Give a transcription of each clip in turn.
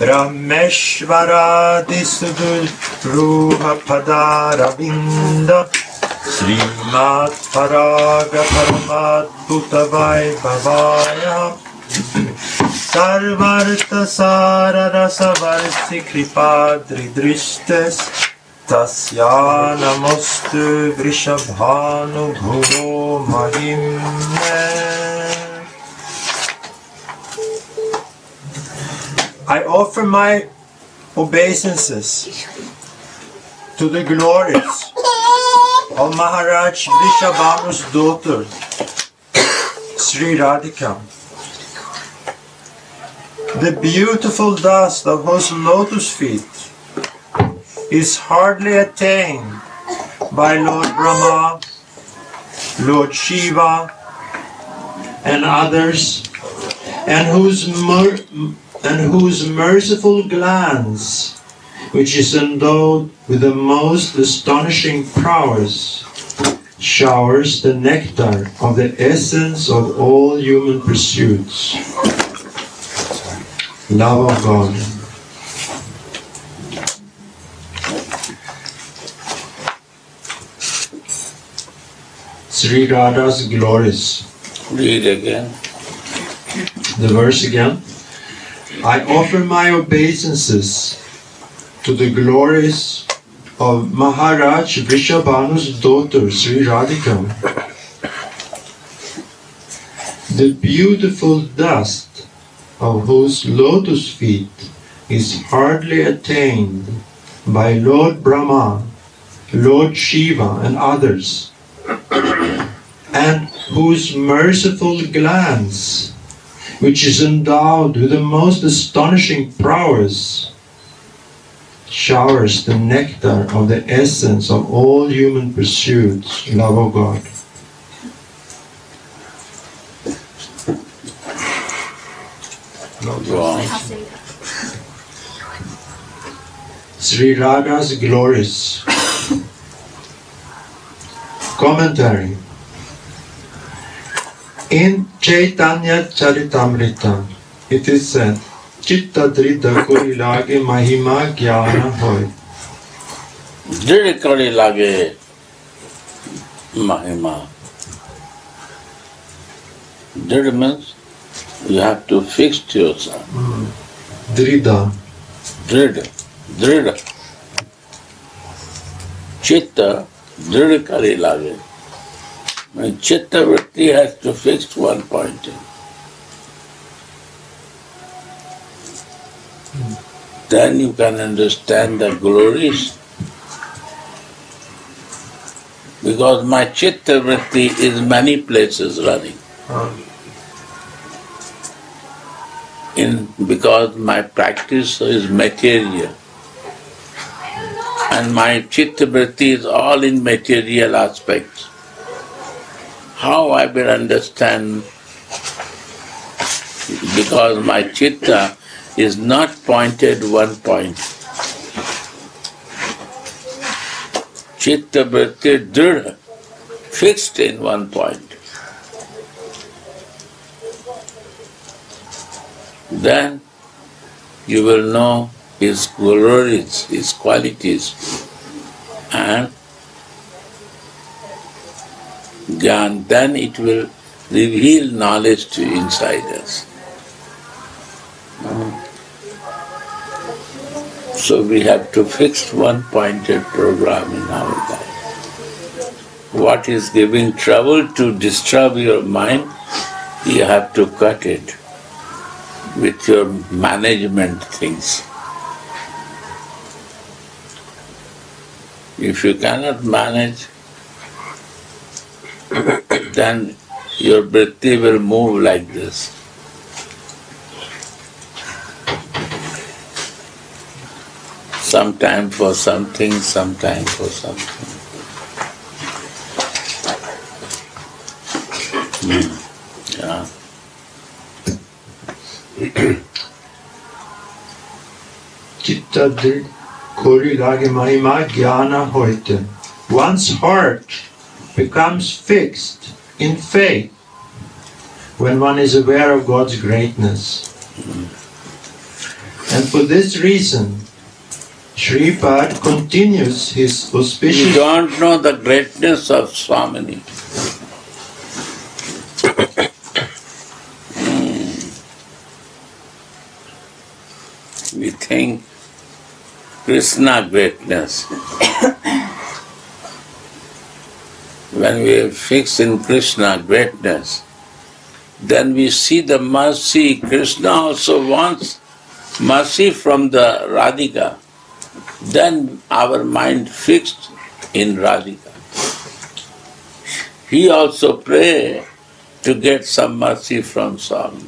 ब्रह्मेश्वरादिसुदुरूहपदारविन्द श्रीमत्परागपरमाद्भुतवैभवाय सर्वार्थसाररसवर्षि कृपाद्रिदृष्टस् तस्या नमस्तु वृषभानुभुवो महिम्ने I offer my obeisances to the glories of Maharaj Vrishabhanu's daughter, Sri Radhika. The beautiful dust of whose lotus feet is hardly attained by Lord Brahma, Lord Shiva, and others, and whose and whose merciful glance, which is endowed with the most astonishing powers, showers the nectar of the essence of all human pursuits. Love of God. Sri Radha's glories. Read again. The verse again. I offer my obeisances to the glories of Maharaj Vrishabhanu's daughter Sri Radhika. The beautiful dust of whose lotus feet is hardly attained by Lord Brahma, Lord Shiva, and others, and whose merciful glance which is endowed with the most astonishing prowess, showers the nectar of the essence of all human pursuits, love of God. Sri Radha's glories. Commentary. In Chaitanya Charitamrita, it is said, Chitta Drita Kuri Lage Mahima Jnana Hoy. दृढ़ कड़ी लागे महिमा दृढ़ means you have to fix yourself. Drida. दृढ़ दृढ़ चित्त दृढ़ कड़ी लागे When chitta vritti has to fix one point. Then you can understand the glories. Because my chitta vritti is many places running. In because my practice is material. And my chitta vritti is all in material aspects how I will understand because my chitta is not pointed one point. Chitta vritti dृढ़, fixed in one point. Then you will know his glories, his qualities, and Gyan, then it will reveal knowledge to inside us. So we have to fix one pointed program in our life. What is giving trouble to disturb your mind, you have to cut it with your management things. If you cannot manage, then your vritti will move like this. Sometime for something, sometime for something. Hmm. Yeah. Chitta Kori Lage Mahima Hoite. One's heart becomes fixed in faith when one is aware of God's greatness. And for this reason, Sripad continues his You auspicious don't know the greatness of Swamini. Hmm. We think Krishna greatness. When we fix in Krishna greatness, then we see the mercy. Krishna also wants mercy from the Radhika. Then our mind fixed in Radhika. He also pray to get some mercy from Swami.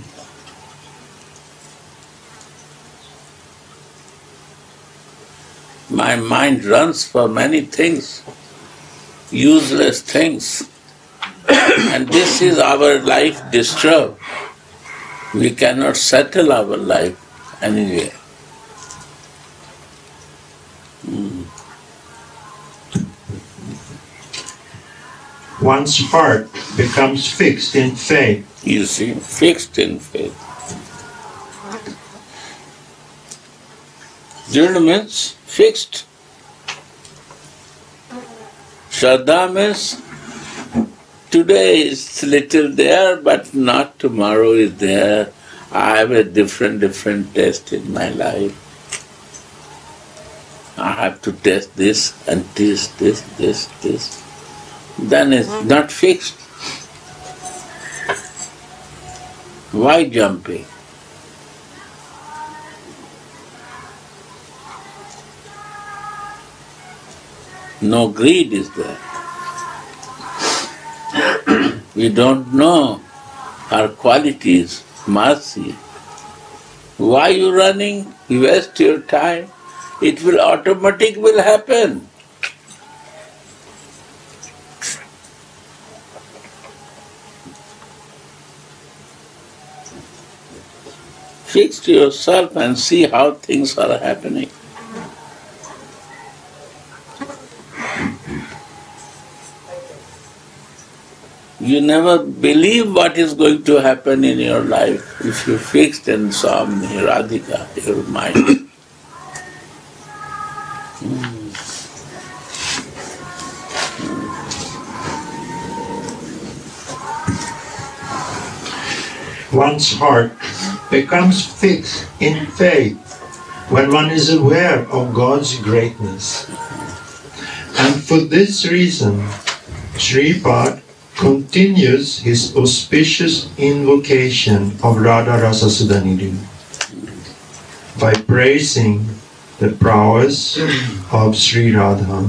My mind runs for many things, useless things. and this is our life disturbed. We cannot settle our life anywhere. Hmm. one's heart becomes fixed in faith. You see, fixed in faith. Dhruva means fixed. Shraddha means today is little there, but not tomorrow is there. I have a different, different test in my life. I have to test this and this, this, this, this. Then it's mm-hmm. not fixed. Why jumping? No greed is there. we don't know our qualities, mercy. Why you running? Waste your time. It will automatic will happen. Fix to yourself and see how things are happening. You never believe what is going to happen in your life if you fixed in some Radhika, your mind. One's heart becomes fixed in faith when one is aware of God's greatness. And for this reason, Sripad continues his auspicious invocation of Radha Rasa Sudhanidhi by praising the prowess of Sri Radha.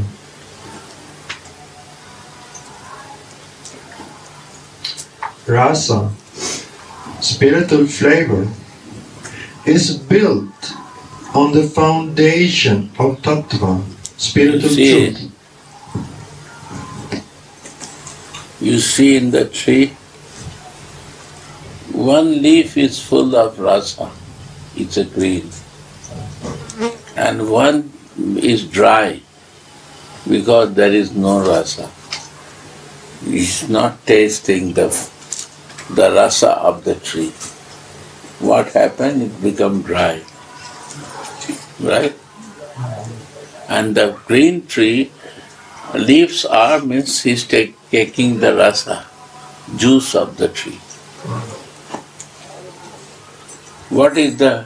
Rasa, spiritual flavor, is built on the foundation of Tattva, spiritual truth. You see in the tree, one leaf is full of rasa, it's a green, and one is dry because there is no rasa. It's not tasting the, the rasa of the tree. What happened? It become dry, right? And the green tree leaves are means he's take, taking the rasa, juice of the tree. What is the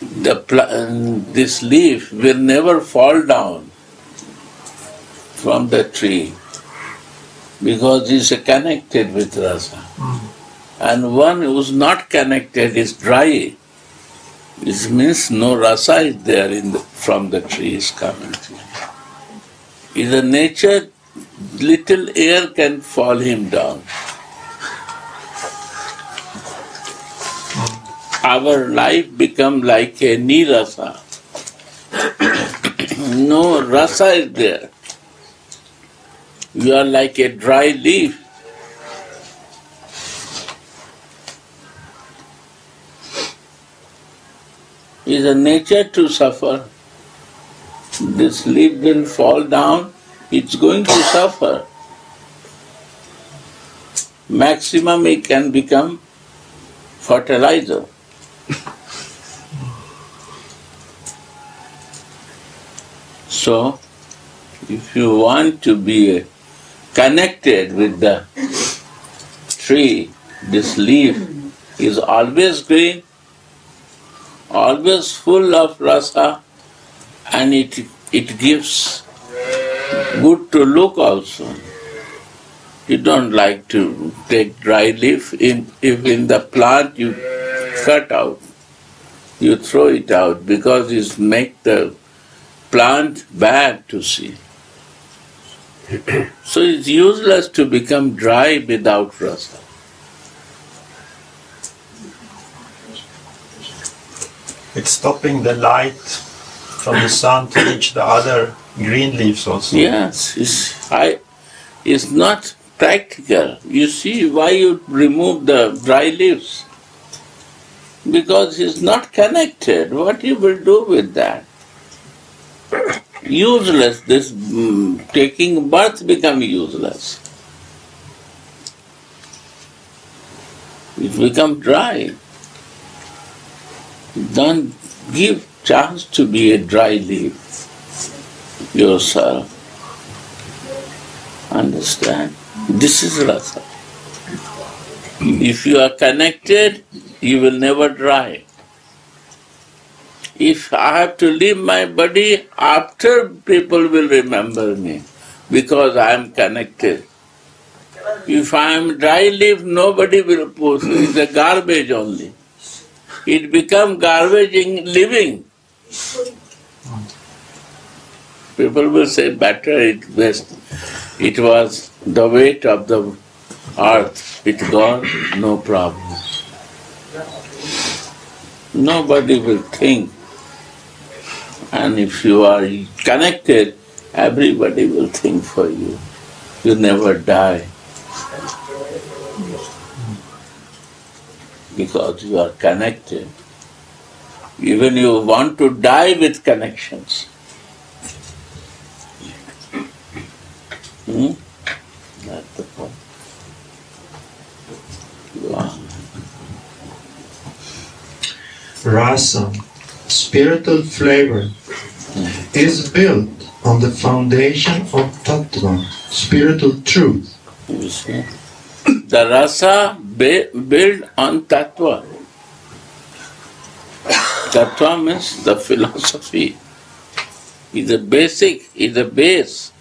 the this leaf will never fall down from the tree because it's connected with rasa. And one who's not connected is dry. It means no rasa is there in the, from the tree is coming. In the nature, little air can fall him down. Our life become like a nirasa. no rasa is there. You are like a dry leaf. Is a nature to suffer this leaf will fall down, it's going to suffer. Maximum it can become fertilizer. so, if you want to be connected with the tree, this leaf is always green, always full of rasa, and it, it gives good to look also. You don't like to take dry leaf. In, if in the plant you cut out, you throw it out because it make the plant bad to see. so it's useless to become dry without rasa. It's stopping the light from the sun to reach the other green leaves also. Yes, it's, I, it's not practical. You see why you remove the dry leaves? Because it's not connected. What you will do with that? Useless. This mm, taking birth become useless. It become dry. Don't give chance to be a dry leaf yourself. Understand? This is rasa. If you are connected, you will never dry. If I have to leave my body, after people will remember me because I am connected. If I am dry leaf, nobody will post. It's a garbage only. It become garbage in living. People will say better it best. It was the weight of the earth. It gone, no problem. Nobody will think. And if you are connected, everybody will think for you. You never die. Because you are connected. Even you want to die with connections. Hmm? That's the point. Wow. Rasa, spiritual flavor, is built on the foundation of tattva, spiritual truth. You see? The rasa built on tattva. Tattva means the philosophy. Is the basic, is the base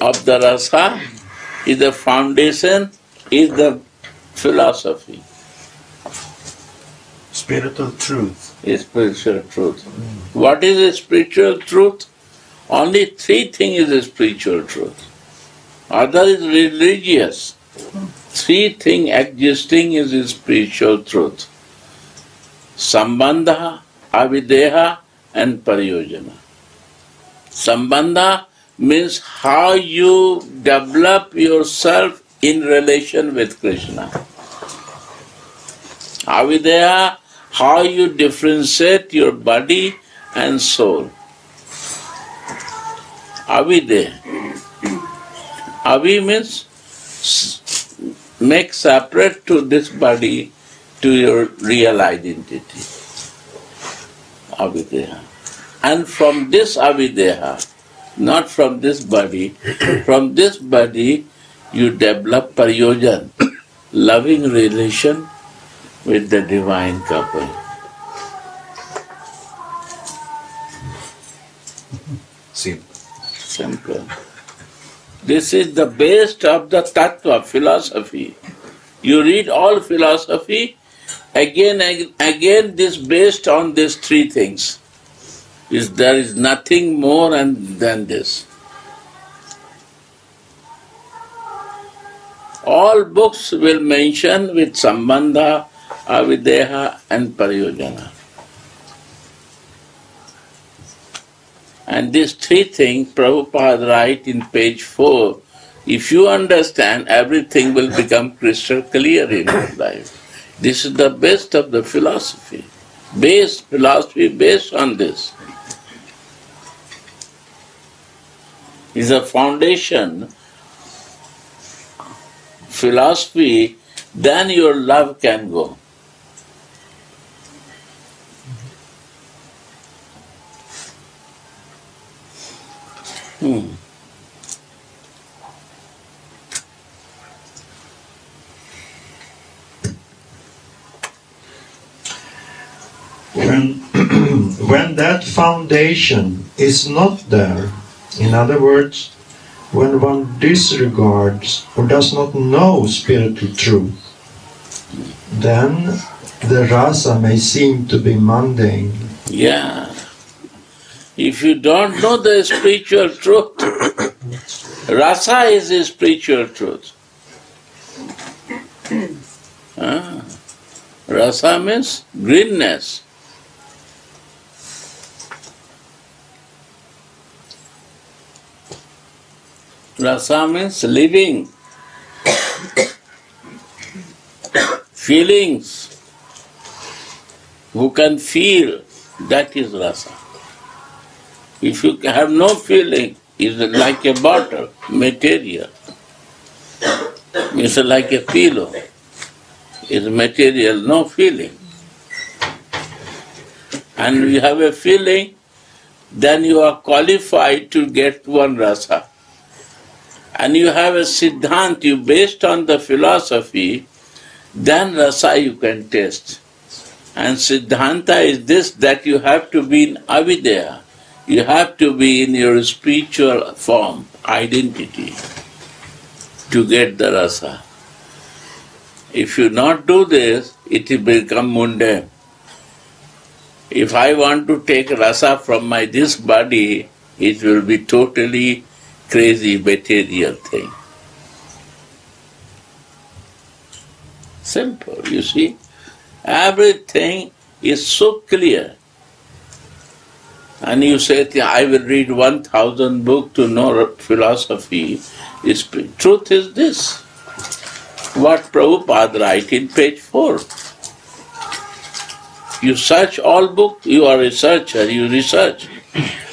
of the rasa, is the foundation, is the philosophy, Spiritual truth. is spiritual truth. What is a spiritual truth? Only three things is a spiritual truth. Other is religious. Three things existing is a spiritual truth. Sambandha, avideha and pariyojana. Sambandha means how you develop yourself in relation with Krishna. Avideha, how you differentiate your body and soul. Avideha. Avi means make separate to this body to your real identity. Avideha. And from this avideha, not from this body, from this body you develop paryojan, loving relation with the divine couple. See. Simple. This is the base of the tattva philosophy. You read all philosophy, again again this based on these three things. Is there is nothing more and than this. All books will mention with sambandha, avideha and pariyojana. And these three things, Prabhupada write in page 4, if you understand, everything will become crystal clear in your life. This is the best of the philosophy. Based philosophy based on this. Is a foundation philosophy, then your love can go. Hmm. When, when that foundation is not there, in other words, when one disregards or does not know spiritual truth, then the rasa may seem to be mundane. Yeah. If you don't know the spiritual truth, rasa is the spiritual truth. Ah. Rasa means greenness. Rasa means living, feelings. Who can feel, that is rasa. If you have no feeling, it's like a bottle, material. It's like a pillow. It's material, no feeling. And you have a feeling, then you are qualified to get one rasa and you have a siddhant, you based on the philosophy, then rasa you can taste. And siddhanta is this that you have to be in avidya, you have to be in your spiritual form, identity, to get the rasa. If you not do this, it will become mundane. If I want to take rasa from my this body, it will be totally crazy material thing. Simple, you see. Everything is so clear. And you say, I will read 1000 books to know philosophy. Truth is this. What Prabhupada write in page 4. You search all books, you are a researcher, you research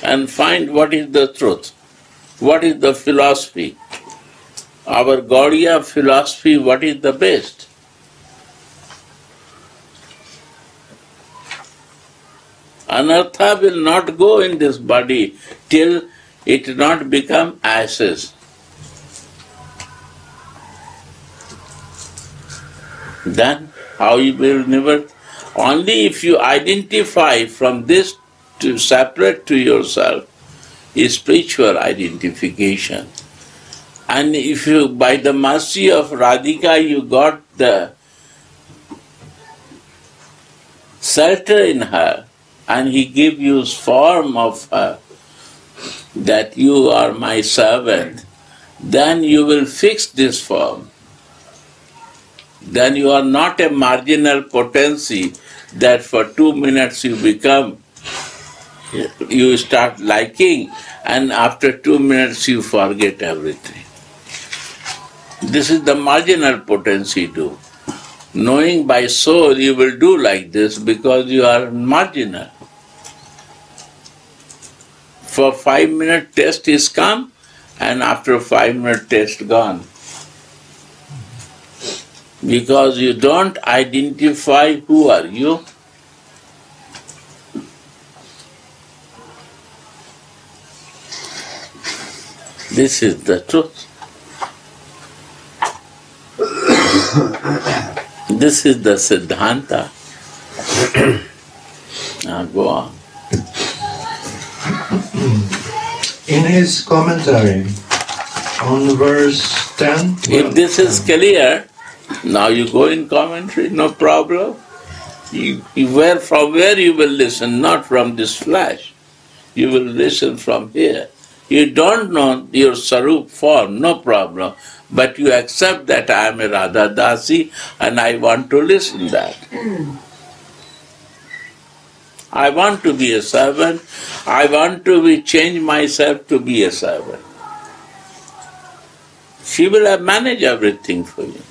and find what is the truth. What is the philosophy? Our Gaudiya philosophy, what is the best? Anartha will not go in this body till it not become ashes. Then how you will never only if you identify from this to separate to yourself spiritual identification. And if you, by the mercy of Radhika, you got the shelter in her, and he give you form of her, that you are my servant, then you will fix this form. Then you are not a marginal potency that for two minutes you become you start liking, and after two minutes you forget everything. This is the marginal potency do. Knowing by soul you will do like this because you are marginal. For five minute test is come and after five minute test gone. Because you don't identify who are you, This is the truth. this is the Siddhanta. now go on. In his commentary on verse 10, If this is clear, now you go in commentary, no problem. You, you where from where you will listen, not from this flash. You will listen from here. You don't know your Sarup form, no problem. But you accept that I am a Radha Dasi and I want to listen that. I want to be a servant. I want to be change myself to be a servant. She will have managed everything for you.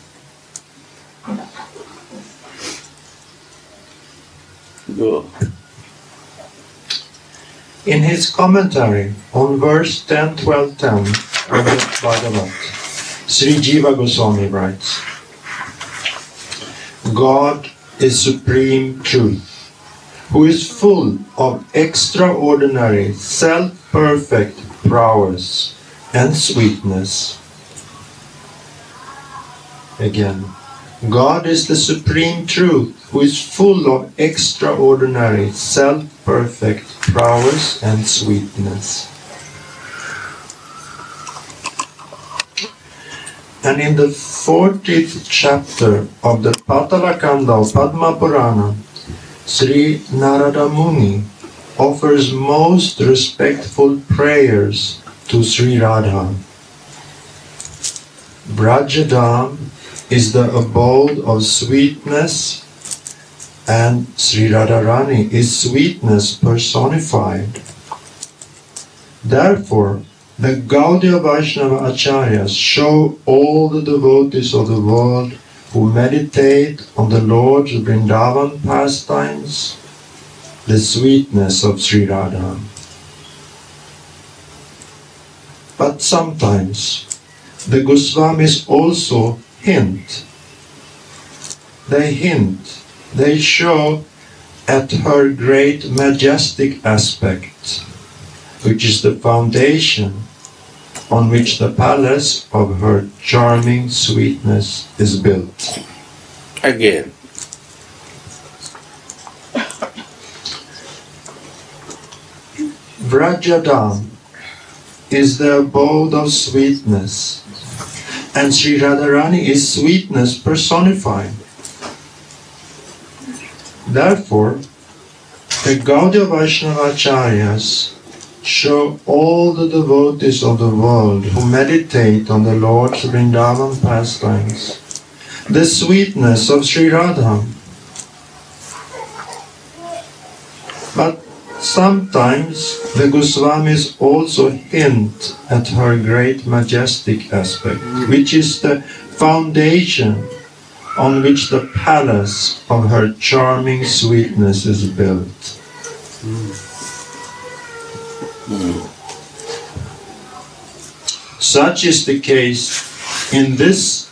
Go. In his commentary on verse 10, 12, 10 of the Bhagavad, Sri Jiva Goswami writes, God is supreme truth, who is full of extraordinary self perfect prowess and sweetness. Again, God is the supreme truth who is full of extraordinary self-perfect prowess and sweetness. And in the 40th chapter of the Patalakhanda of Padma Purana, Sri Narada Muni offers most respectful prayers to Sri Radha. Brajadam is the abode of sweetness and Sri Radharani is sweetness personified. Therefore, the Gaudiya Vaishnava Acharyas show all the devotees of the world who meditate on the Lord's Vrindavan pastimes the sweetness of Sri Radha. But sometimes the Goswamis also hint. They hint, they show at her great majestic aspect, which is the foundation on which the palace of her charming sweetness is built. Again, Vrajadam is the abode of sweetness, and Sri Radharani is sweetness personified. Therefore, the Gaudiya Vaishnava Acharyas show all the devotees of the world who meditate on the Lord's Vrindavan pastimes the sweetness of Sri Radha. But sometimes the Goswamis also hint at her great majestic aspect, which is the foundation on which the palace of her charming sweetness is built. Hmm. Such is the case in this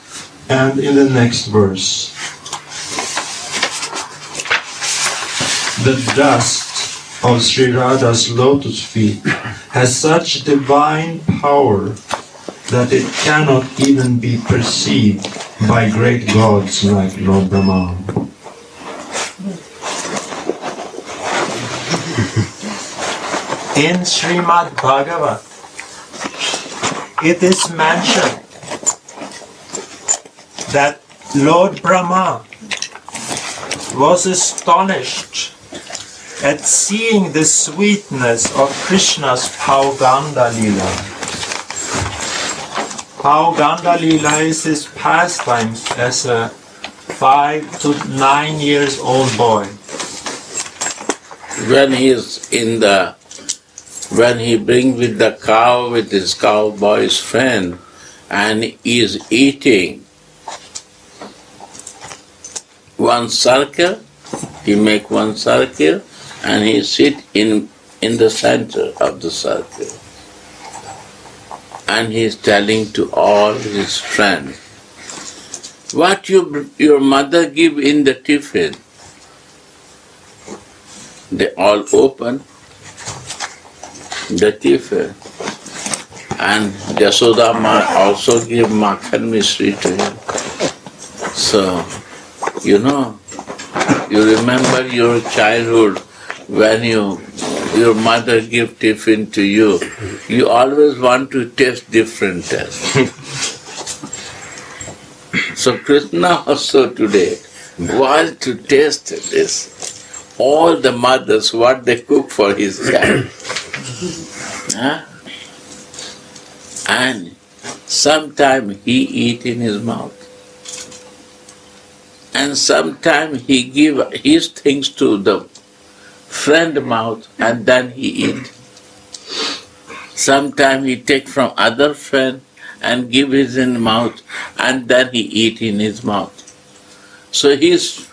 and in the next verse. The dust of Sri Radha's lotus feet has such divine power that it cannot even be perceived by great gods like Lord Brahma. In Srimad Bhagavat, it is mentioned that Lord Brahma was astonished at seeing the sweetness of Krishna's Pauganda Lila. Pauganda Lila is his pastimes as a five to nine years old boy. when he is in the when he bring with the cow with his cowboy's friend and he is eating one circle he make one circle and he sit in in the center of the circle and he is telling to all his friends what you, your mother give in the tiffin they all open the tiffin. And Yasoda Ma also gave Makhan Misri to him. So, you know, you remember your childhood when you your mother give tiffin to you, you always want to taste different taste. so Krishna also today wants to taste this all the mothers what they cook for his child. Huh? And sometime he eat in his mouth. And sometime he give his things to the friend mouth and then he eat. Sometimes he take from other friend and give his in mouth and then he eat in his mouth. So he's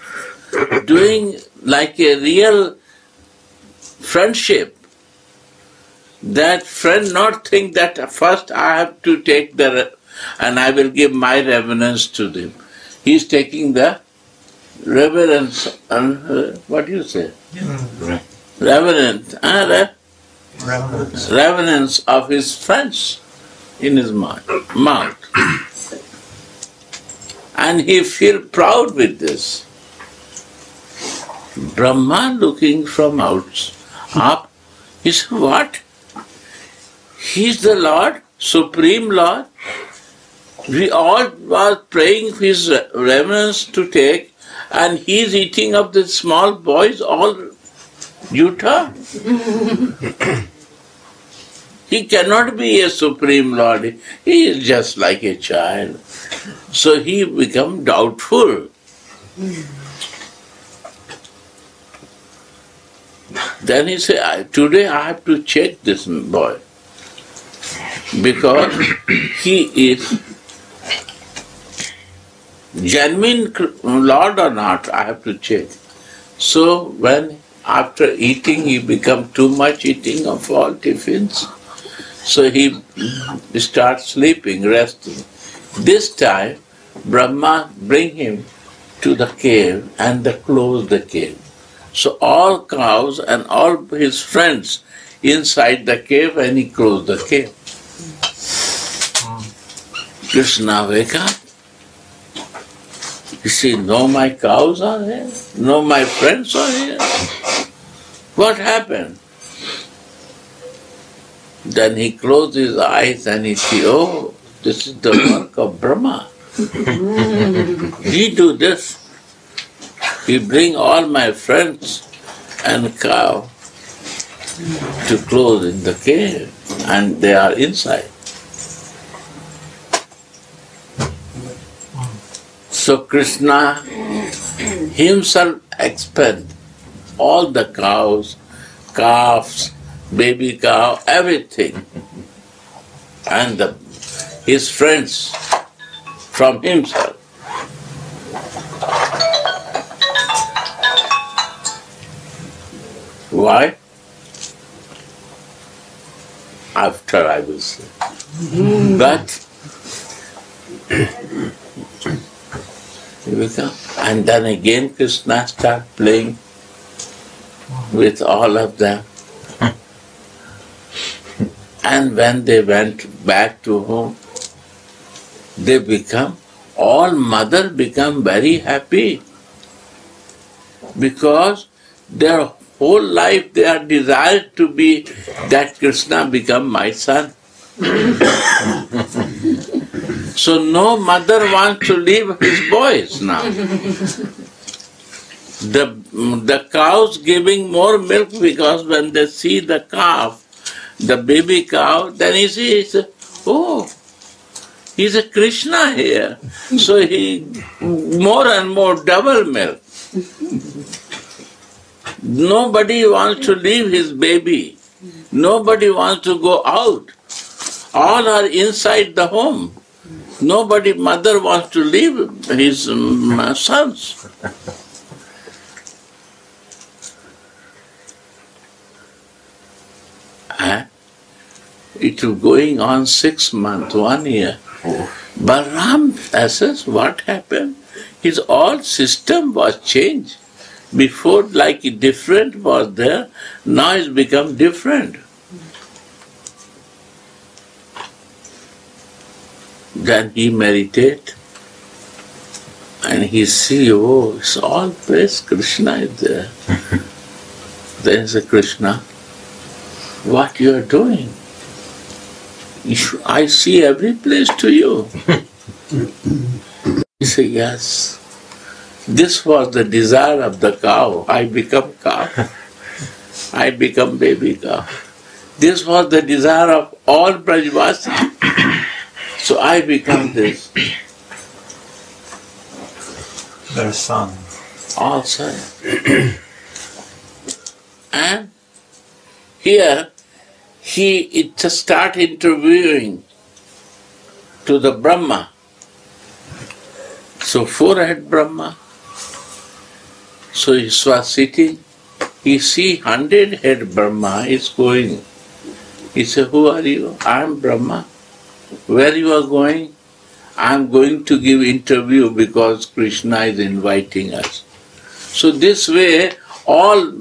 doing like a real friendship. That friend not think that first I have to take the and I will give my reverence to them. He's taking the reverence and uh, what do you say? Reverence. Ah, re- Remnants. remnants of his friends in his mind, mouth. And he feel proud with this. Brahma looking from out up, he said, What? He's the Lord, Supreme Lord. We all were praying for his reverence to take, and he's eating up the small boys, all Utah. He cannot be a supreme lord. He is just like a child. So he become doubtful. Then he say, "I- today I have to check this boy because he is genuine lord or not. I have to check. So when after eating he become too much eating of all tiffins, so he starts sleeping, resting. This time Brahma bring him to the cave and they close the cave. So all cows and all his friends inside the cave and he closed the cave. Hmm. Krishna wake up. You see, no my cows are here, no my friends are here. What happened? Then he closed his eyes and he see, oh, this is the work of Brahma. he do this. He bring all my friends and cow to close in the cave and they are inside. So Krishna himself expelled all the cows, calves, baby cow, everything, and the, his friends from himself. Why? After I will say. Hmm. But here we come. And then again Krishna start playing with all of them. and when they went back to home, they become, all mother become very happy because their whole life they are desired to be that Krishna become my son. so no mother wants to leave his boys now. The, the cows giving more milk because when they see the calf, the baby cow, then he sees, oh, he's a Krishna here. So he more and more double milk. Nobody wants to leave his baby. Nobody wants to go out. All are inside the home. Nobody, mother wants to leave his um, sons. It was going on six months, one year. Balaram assessed what happened. His all system was changed. Before, like different was there, now it's become different. Then he meditate and he see, oh, it's all place Krishna is there. then he say, Krishna, what you are doing? You I see every place to you. he said, yes. This was the desire of the cow. I become cow. I become baby cow. This was the desire of all Brajvasi. So I become this Their son. also. and here he it just start interviewing to the Brahma. So forehead Brahma. So he was sitting, he see hundred head Brahma is going. He said, Who are you? I am Brahma. Where you are going? I am going to give interview because Krishna is inviting us. So this way, all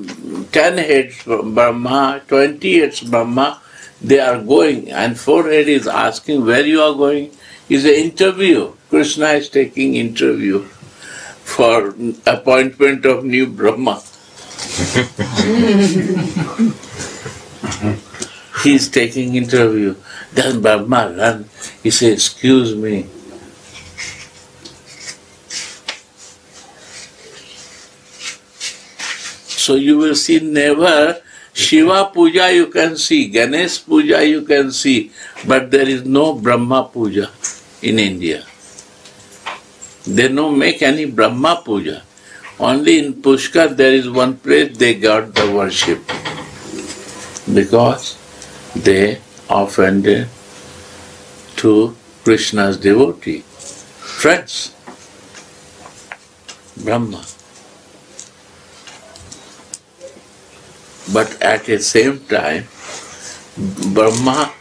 ten heads Brahma, twenty heads Brahma, they are going, and four head is asking where you are going. Is an interview. Krishna is taking interview for appointment of new Brahma. he is taking interview. Then Brahma run. He says, excuse me. So you will see never Shiva Puja you can see, Ganesh Puja you can see, but there is no Brahma Puja in India. They don't make any Brahma Puja. Only in Pushkar there is one place they got the worship. Because they offended to Krishna's devotee, friends, Brahma. But at the same time, Brahma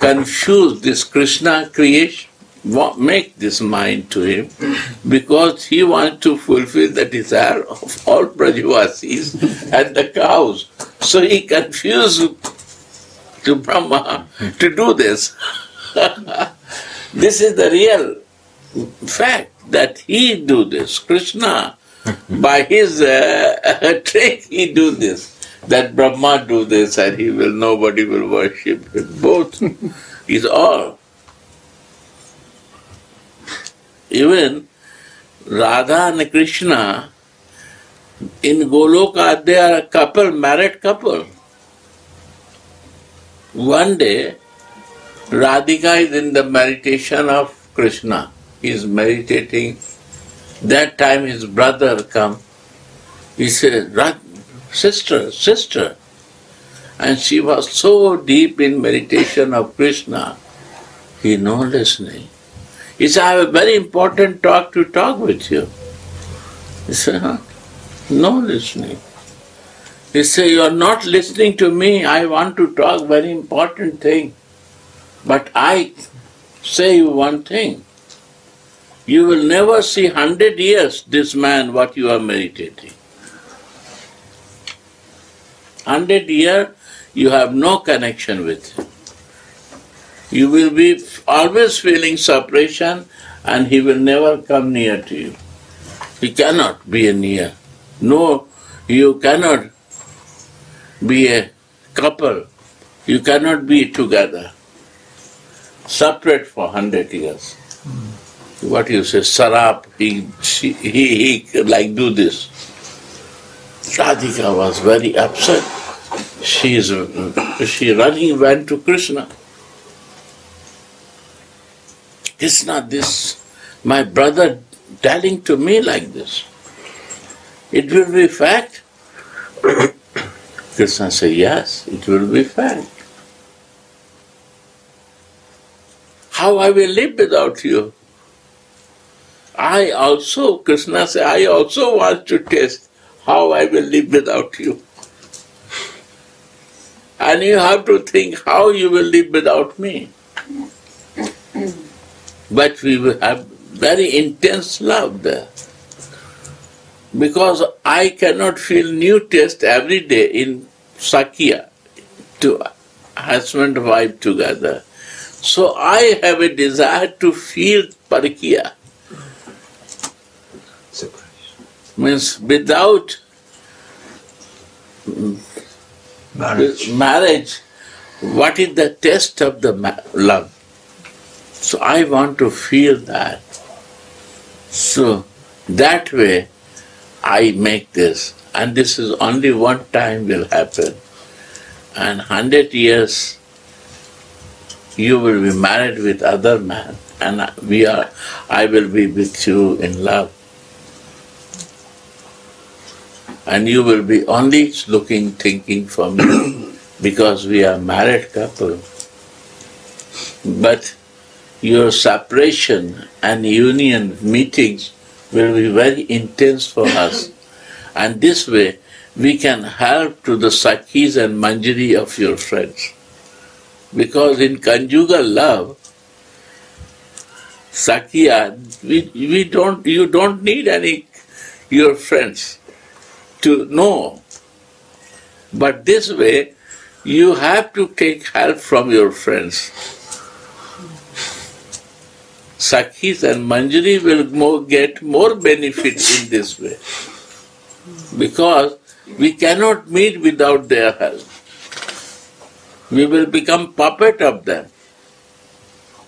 confused this Krishna creation, What make this mind to him, because he wants to fulfill the desire of all Brajavasis and the cows. So he confused to Brahma to do this. this is the real fact that he do this. Krishna, by his uh, trick, he do this. That Brahma do this, and he will nobody will worship him. Both is all. Even Radha and Krishna in Goloka, they are a couple, married couple. One day, Radhika is in the meditation of Krishna. He is meditating. That time his brother come. He said, sister, sister. And she was so deep in meditation of Krishna, he no listening. He said, I have a very important talk to talk with you. He said, huh? No listening. He say, You are not listening to me. I want to talk very important thing. But I say you one thing. You will never see hundred years this man what you are meditating. Hundred year you have no connection with him. You will be always feeling separation and he will never come near to you. He cannot be near. No, you cannot be a couple. You cannot be together, separate for hundred years. What you say, Sarap, he, she, he, he like do this. Radhika was very upset. She is she running went to Krishna. Krishna, this my brother telling to me like this. It will be fact. Krishna said, Yes, it will be fact. How I will live without you? I also, Krishna said, I also want to test how I will live without you. And you have to think how you will live without me. But we will have very intense love there because I cannot feel new taste every day in Sakya to husband wife together. So I have a desire to feel Parakya. Means without Marriage. marriage, what is the taste of the ma- love? So I want to feel that. So that way I make this, and this is only one time will happen. And hundred years you will be married with other man, and we are, I will be with you in love. And you will be only looking, thinking for me, because we are married couple. But your separation and union meetings will be very intense for us. And this way, we can help to the Sakhis and Manjari of your friends. Because in conjugal love, Sakya, we, we don't, you don't need any your friends to know But this way, you have to take help from your friends. Sakhis and Manjari will more, get more benefit in this way because we cannot meet without their help. We will become puppet of them.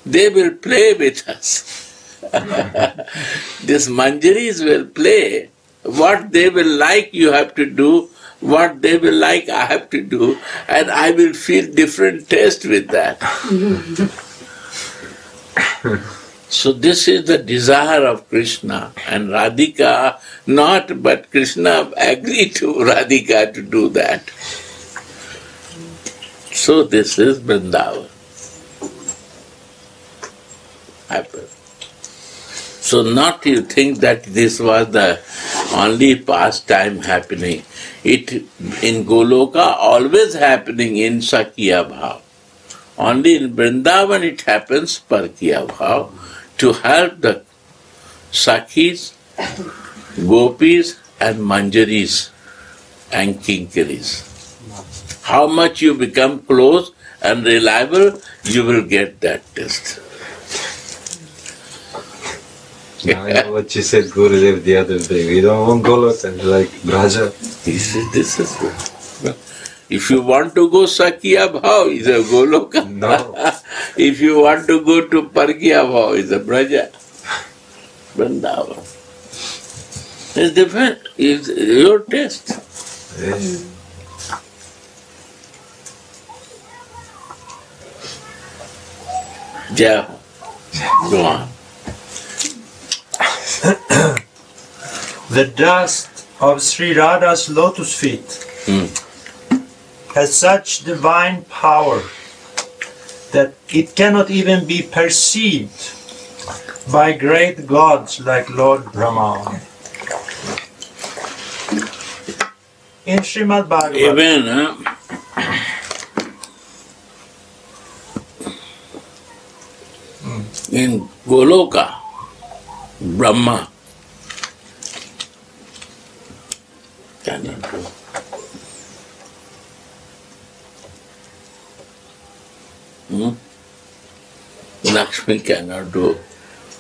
They will play with us. These Manjaris will play. What they will like, you have to do. What they will like, I have to do. And I will feel different taste with that. So this is the desire of Krishna and Radhika not, but Krishna agreed to Radhika to do that. So this is Vrindavan. So not you think that this was the only pastime happening. It in Goloka always happening in Sakya Bhav. Only in Vrindavan it happens Parkya Bhav to help the Sakhis, Gopis and Manjaris and Kinkaris. How much you become close and reliable, you will get that test. I know what you said, Gurudev, the other day. We don't want Golok and like Braja. He said, this is good. If you want to go Sakya Bhav, is a Goloka. No. if you want to go to Parkya Bhav, is a Braja. Vrindavan. It's different. It's your taste. Yeah. Go on. The dust of Sri Radha's lotus feet Hmm. Has such divine power that it cannot even be perceived by great gods like Lord Brahma. In Srimad Bhagavatam, Even uh, in Goloka, Brahma cannot do. Hmm? Lakshmi cannot do.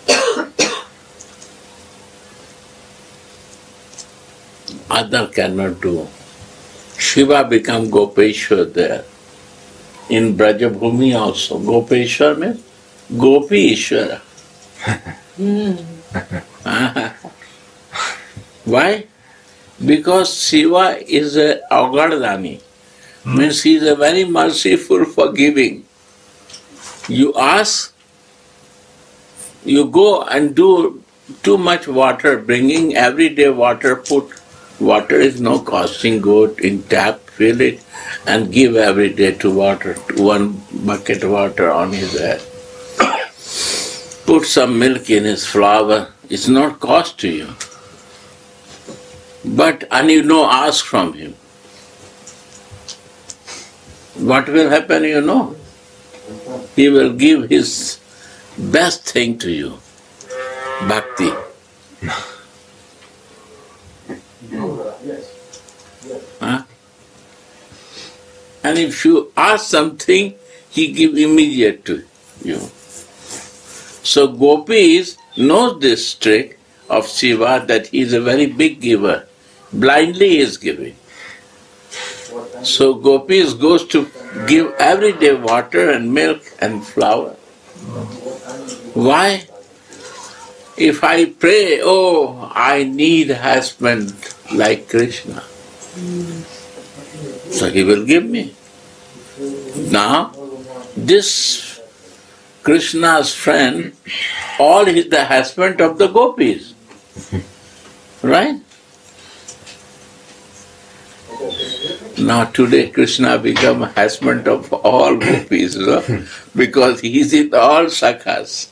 Other cannot do. Shiva become Gopeshwar there. In Brajabhumi also. Gopeshwar means Gopi Ishwara. Hmm. Ah. Why? Because Shiva is a Augardani. Hmm. Means he is a very merciful, forgiving. You ask, you go and do too much water, bringing everyday water, put water is no costing, go in tap, fill it, and give every day to water, one bucket of water on his head. Put some milk in his flower, it's not cost to you. But, and you know, ask from him. What will happen, you know? He will give his best thing to you bhakti. Huh? And if you ask something, he give immediate to you. So gopis knows this trick of Shiva that he is a very big giver. Blindly he is giving. So gopis goes to give every day water and milk and flour. Why? If I pray, oh, I need husband like Krishna, so he will give me. Now, this Krishna's friend, all is the husband of the gopis, right? Now today Krishna become husband of all gopis, no? because he is in all sakhas.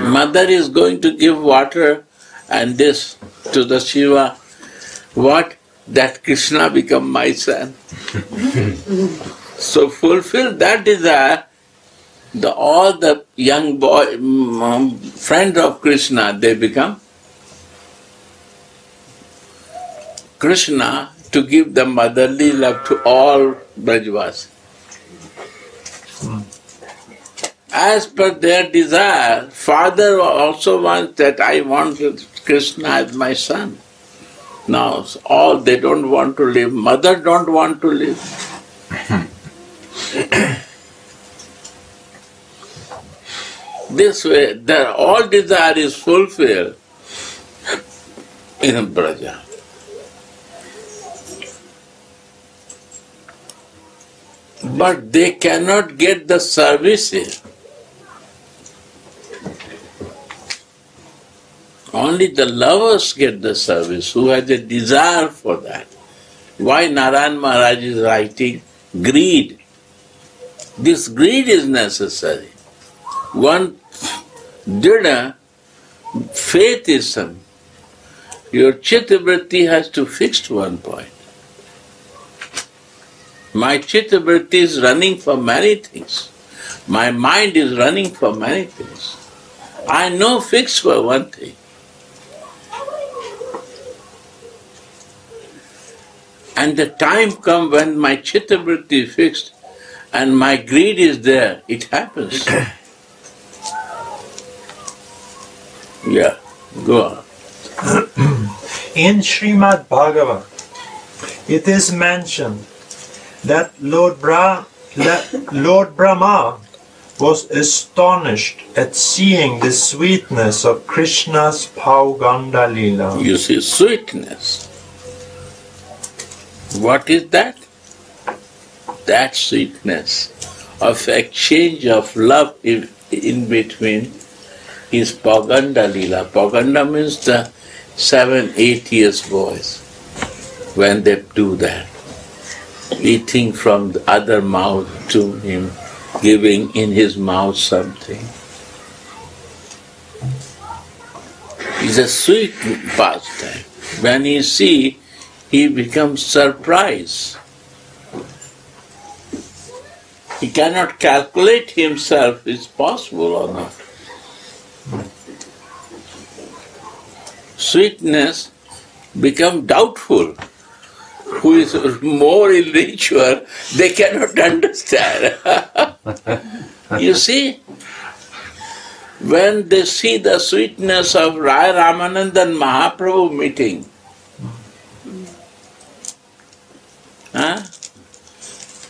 Mother is going to give water and this to the Shiva. What? That Krishna become my son. so fulfill that desire. The, all the young boy, mm, friend of Krishna, they become Krishna to give the motherly love to all Brajvasi. As per their desire, father also wants that I want Krishna as my son. Now, all they don't want to live, mother don't want to live. this way, their all desire is fulfilled in Braja. But they cannot get the service. Only the lovers get the service who has a desire for that. Why Narayan Maharaj is writing greed? This greed is necessary. One did faith is some. Your chittavritti has to fix one point. My chittavritti is running for many things. My mind is running for many things. I know fix for one thing. And the time come when my chittavritti is fixed and my greed is there, it happens. yeah, go on. In Srimad Bhagavat, it is mentioned that Lord, Bra- Lord Brahma was astonished at seeing the sweetness of Krishna's Pauganda Lila. You see, sweetness. What is that? That sweetness of exchange of love in, in between is Pauganda Lila. Pauganda means the seven, eight years boys when they do that. Eating from the other mouth to him, giving in his mouth something. It's a sweet pastime. When you see he becomes surprised. He cannot calculate himself is possible or not. Sweetness become doubtful. Who is more richer, they cannot understand. you see, when they see the sweetness of Rai Ramanandan Mahaprabhu meeting, Huh?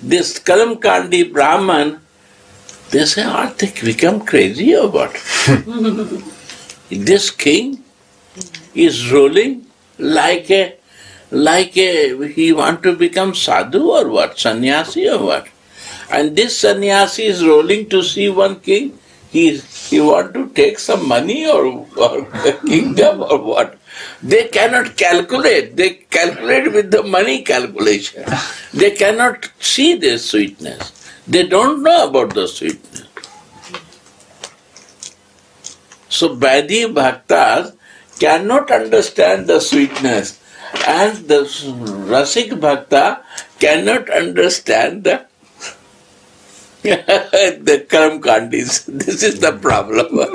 This Kalamkandi Brahman, they say, are they become crazy what? this king is ruling like a like a he want to become sadhu or what, sannyasi or what? And this sannyasi is rolling to see one king. He he want to take some money or, or kingdom or what? They cannot calculate. They calculate with the money calculation. They cannot see this sweetness. They don't know about the sweetness. So Vaidhi Bhaktas cannot understand the sweetness and the Rasik Bhakta cannot understand the the Karam Kandis. This is the problem.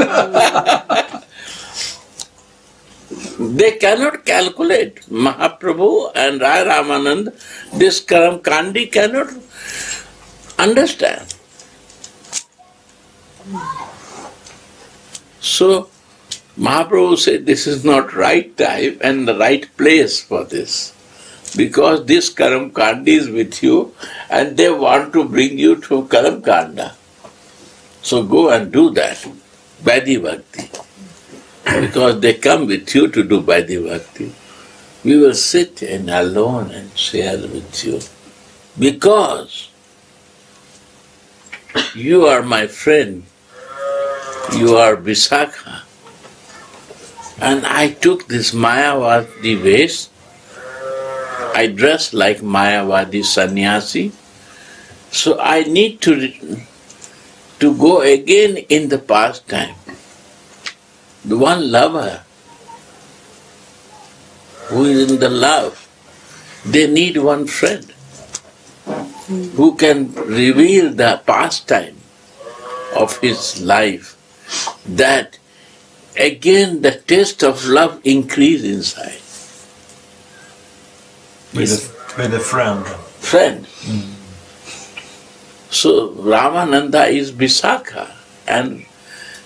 they cannot calculate. Mahaprabhu and Rai Ramanand, this Karam Kandi cannot understand. So, Mahaprabhu said this is not right time and the right place for this. Because this Karam Kandi is with you and they want to bring you to Karam Kanda. So go and do that. Vaidhi Bhakti because they come with you to do Vaidhi Bhakti. We will sit in alone and share with you because you are my friend, you are Visakha. And I took this Mayavadi vase, I dress like Mayavadi sannyasi, so I need to, to go again in the past time the one lover who is in the love, they need one friend who can reveal the pastime of his life that again the taste of love increase inside. with a, with a friend. friend. Mm. So Ramananda is Visakha and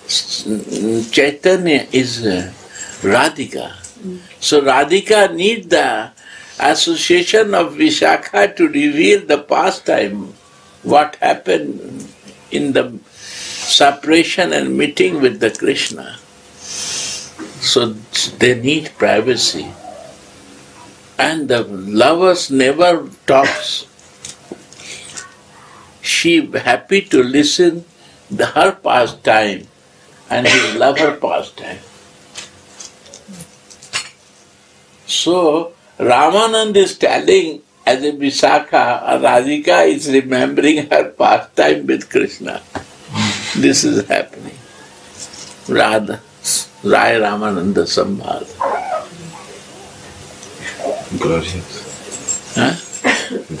S- mm, Chaitanya is uh, Radhika. Mm. So Radhika need the association of Vishakha to reveal the pastime, what happened in the separation and meeting with the Krishna. So they need privacy. And the lovers never talks. She happy to listen the her pastime and he love her pastime. So Ramanand is telling as a Visakha, Radhika is remembering her pastime with Krishna. This is happening. Radha, Rai Ramananda Sambhal. Glorious. Huh?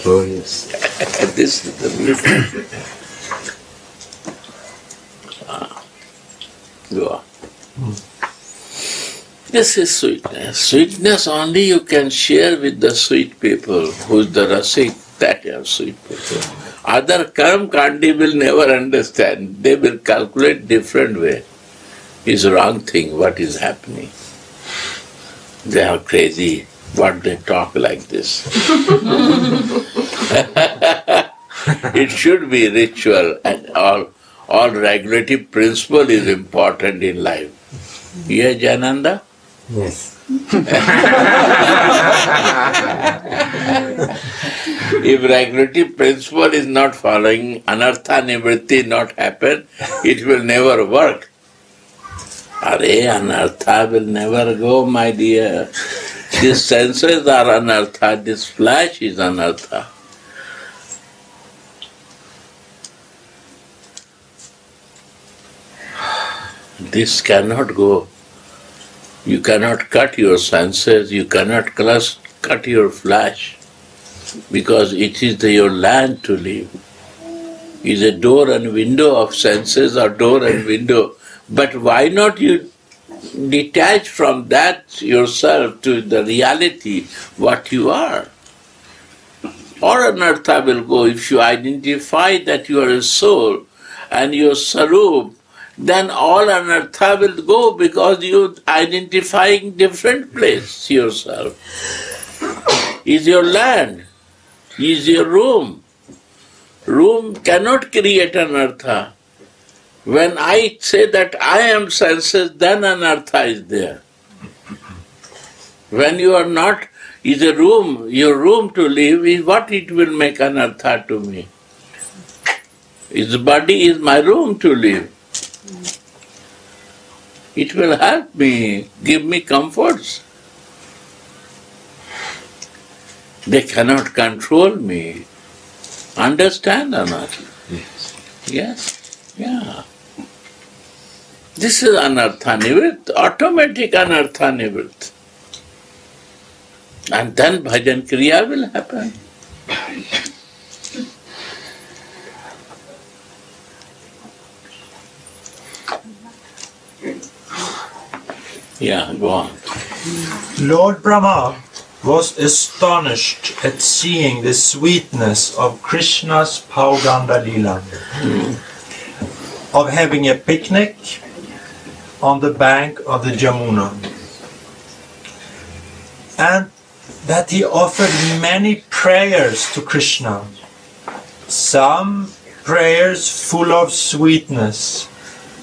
Glorious. this is the beauty. Ah. Go on. This is sweetness. Sweetness only you can share with the sweet people, who's the rasik, that are sweet people. Other karm kandi will never understand. They will calculate different way. Is wrong thing what is happening. They are crazy. What they talk like this. it should be ritual and all all regulative principle is important in life. Yeah, Jananda? Yes. If regulative principle is not following, anartha nivritti not happen, it will never work. Are anartha will never go, my dear. These senses are anartha, this flesh is anartha. This cannot go. You cannot cut your senses, you cannot cut your flesh because it is the, your land to live. Is a door and window of senses or door and window. But why not you detach from that yourself to the reality what you are? Or anartha will go if you identify that you are a soul and your sarup, then all anartha will go because you identifying different place yourself. Is your land, is your room. Room cannot create anartha. When I say that I am senses, then anartha is there. When you are not, is a room, your room to live, is what it will make anartha to me. His body is my room to live. It will help me, give me comforts. They cannot control me. Understand or not? Yes. Yes, yeah. This is anartha nivrit, automatic anartha nivrit. And then bhajan kriya will happen. Yeah, go on. Lord Brahma was astonished at seeing the sweetness of Krishna's Pauganda Lila, hmm. Of having a picnic on the bank of the Jamuna, and that he offered many prayers to Krishna, some prayers full of sweetness,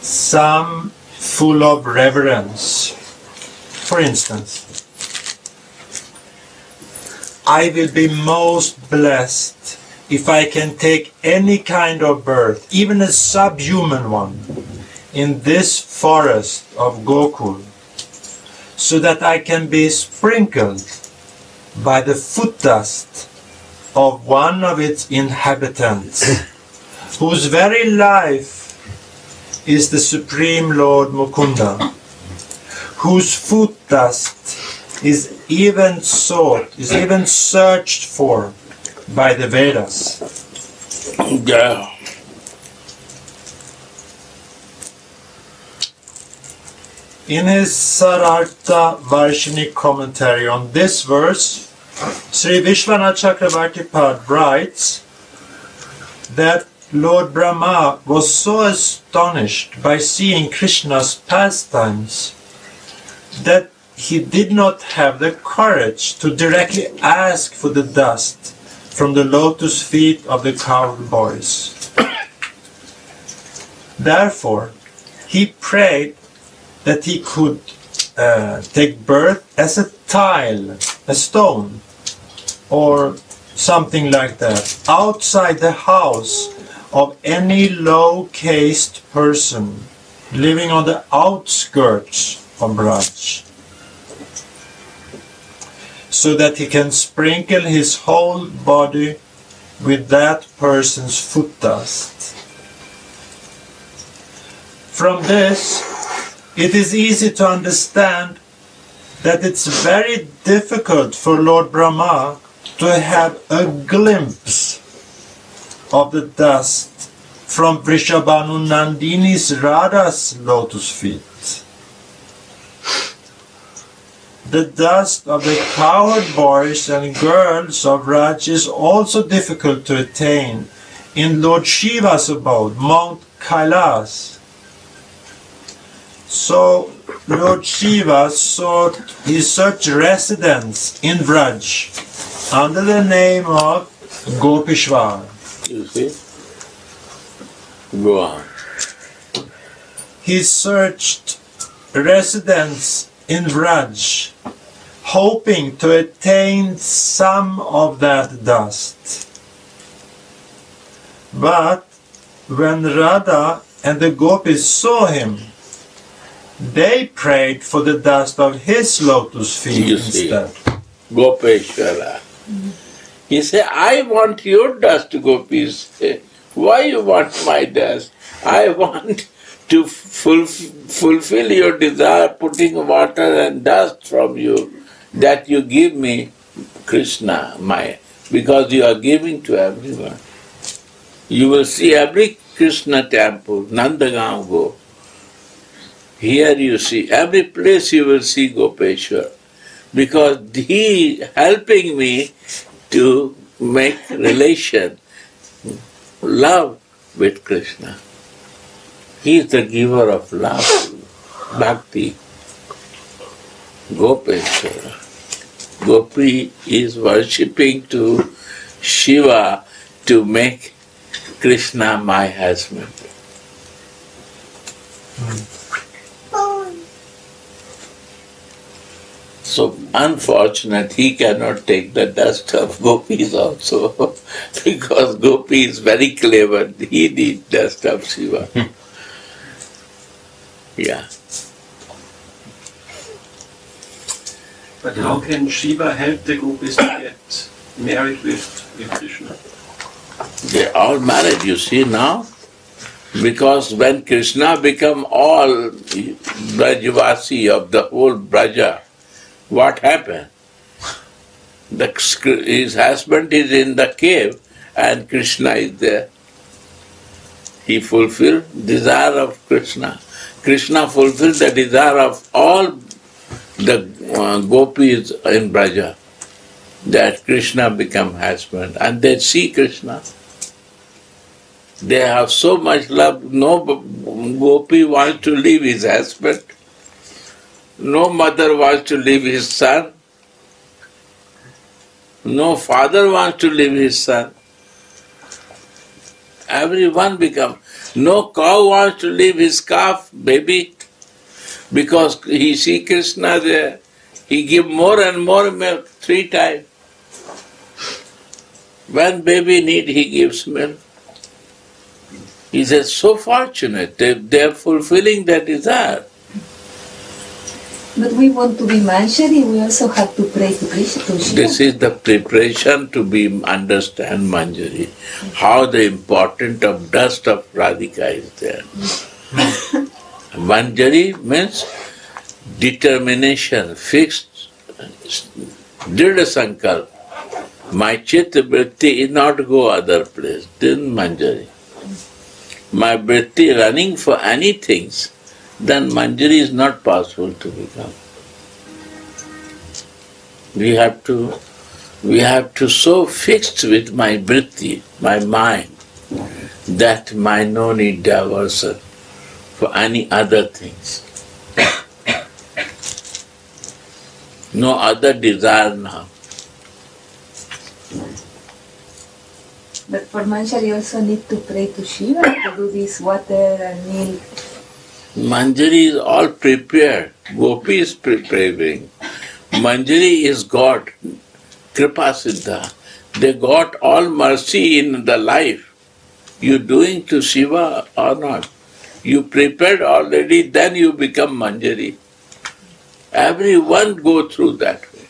some full of reverence. For instance, I will be most blessed if I can take any kind of birth, even a subhuman one, in this forest of Gokul, so that I can be sprinkled by the foot dust of one of its inhabitants, whose very life is the Supreme Lord Mukunda, whose foot dust is even sought, is even searched for by the Vedas. Yeah. In his Sarartha Varshini commentary on this verse, Sri Vishwanath Chakravarti Pad writes that Lord Brahma was so astonished by seeing Krishna's pastimes that he did not have the courage to directly ask for the dust from the lotus feet of the cowboys. Therefore, he prayed that he could uh, take birth as a tile, a stone, or something like that, outside the house of any low caste person living on the outskirts of Braj, so that he can sprinkle his whole body with that person's foot dust. From this, it is easy to understand that it's very difficult for Lord Brahma to have a glimpse of the dust from Vrishabhanu Nandini's Radha's lotus feet. The dust of the coward boys and girls of Vraj is also difficult to attain in Lord Shiva's abode, Mount Kailas. So Lord Shiva sought his searched residence in Vraj under the name of Gopishwar. You see? Go on. He searched residence in Vraj, hoping to attain some of that dust. But when Radha and the gopis saw him, they prayed for the dust of his lotus feet You see. instead. Gopeshwara. He said, I want your dust, gopis. Why you want my dust? I want to ful- fulfill your desire, putting water and dust from you, that you give me, Krishna, my, because you are giving to everyone. You will see every Krishna temple, Nandagam go. Here you see, every place you will see Gopeshwar because he helping me to make relation, love with Krishna. He is the giver of love, bhakti. Gopeshwara. Uh, gopi is worshipping to Shiva to make Krishna my husband. So unfortunate he cannot take the dust of gopis also because gopi is very clever. He needs dust of Shiva. yeah. But how can Shiva help the gopis to get married with, with Krishna? They all married, you see now? Because when Krishna become all Brajavasi of the whole Braja, what happened? The, his husband is in the cave and Krishna is there. He fulfilled desire of Krishna. Krishna fulfilled the desire of all the uh, gopis in Braja that Krishna become husband and they see Krishna. They have so much love, no gopi wants to leave his husband, no mother wants to leave his son, no father wants to leave his son. Everyone become, no cow wants to leave his calf, baby, because he see Krishna there. He give more and more milk three times. When baby need, he gives milk. He says, so fortunate, they, they are fulfilling their desire. But we want to be Manjari, we also have to pray to Krishna. This is the preparation to be understand Manjari, how the important of dust of Radhika is there. Manjari means determination, fixed, did sankalp. My chitta vritti is not go other place, then Manjari. My vritti running for anything, then Manjari is not possible to become. We have to we have to so fixed with my vritti, my mind, that my no need diversion for any other things. no other desire now. But for Manjari also need to pray to Shiva to do this water and milk. Manjari is all prepared. Gopi is preparing. Manjari is God, Kripa Siddha. They got all mercy in the life. You doing to Shiva or not? You prepared already, then you become Manjari. Everyone go through that way.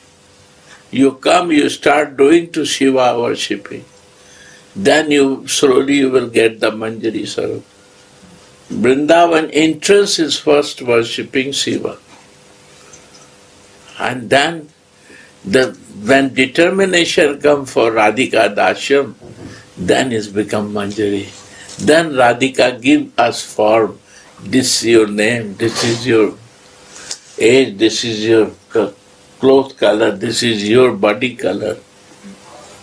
You come, you start doing to Shiva worshipping. Then you slowly you will get the Manjari Sarup. Vrindavan entrance is first worshipping Shiva. And then the when determination come for Radhika Dasham, then is become Manjari. Then Radhika give us form. This is your name, this is your age, this is your cloth color, this is your body color,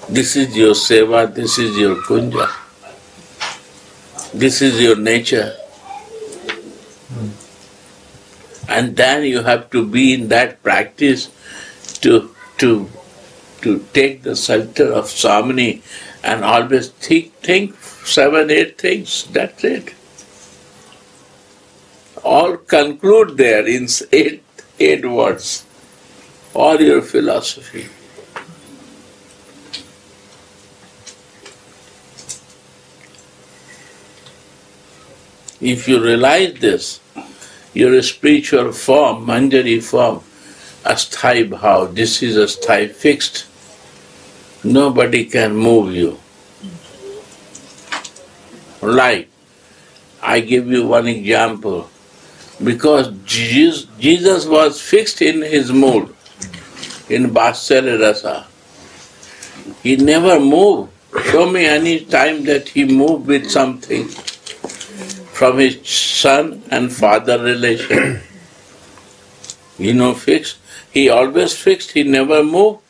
this is your seva, this is your kunja, this is your nature. And then you have to be in that practice to to to take the shelter of Swamini and always think, think seven, eight things. That's it. All conclude there in eight, eight words. All your philosophy. If you realize this, your spiritual form, Manjari form, asthai bhav, this is asthai fixed. Nobody can move you. Like, I give you one example. Because Jesus, was fixed in his mood, in Vatsalya Rasa. He never moved. Show me any time that he moved with something from his son and father relation. you know, fixed. He always fixed, he never moved.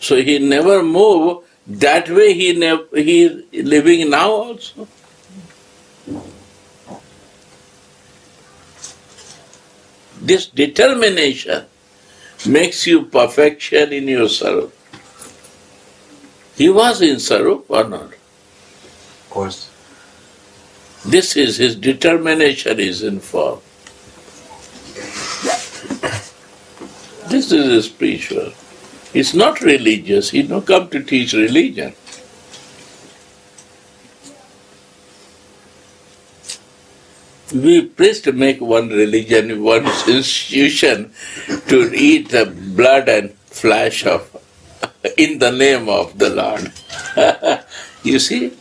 So he never moved. That way he never he is living now also. This determination makes you perfection in your. He was in Sarup or not? Of course. This is his determination is in form. This is a spiritual. It's not religious. He don't come to teach religion. We priests make one religion, one institution to eat the blood and flesh of in the name of the Lord. you see,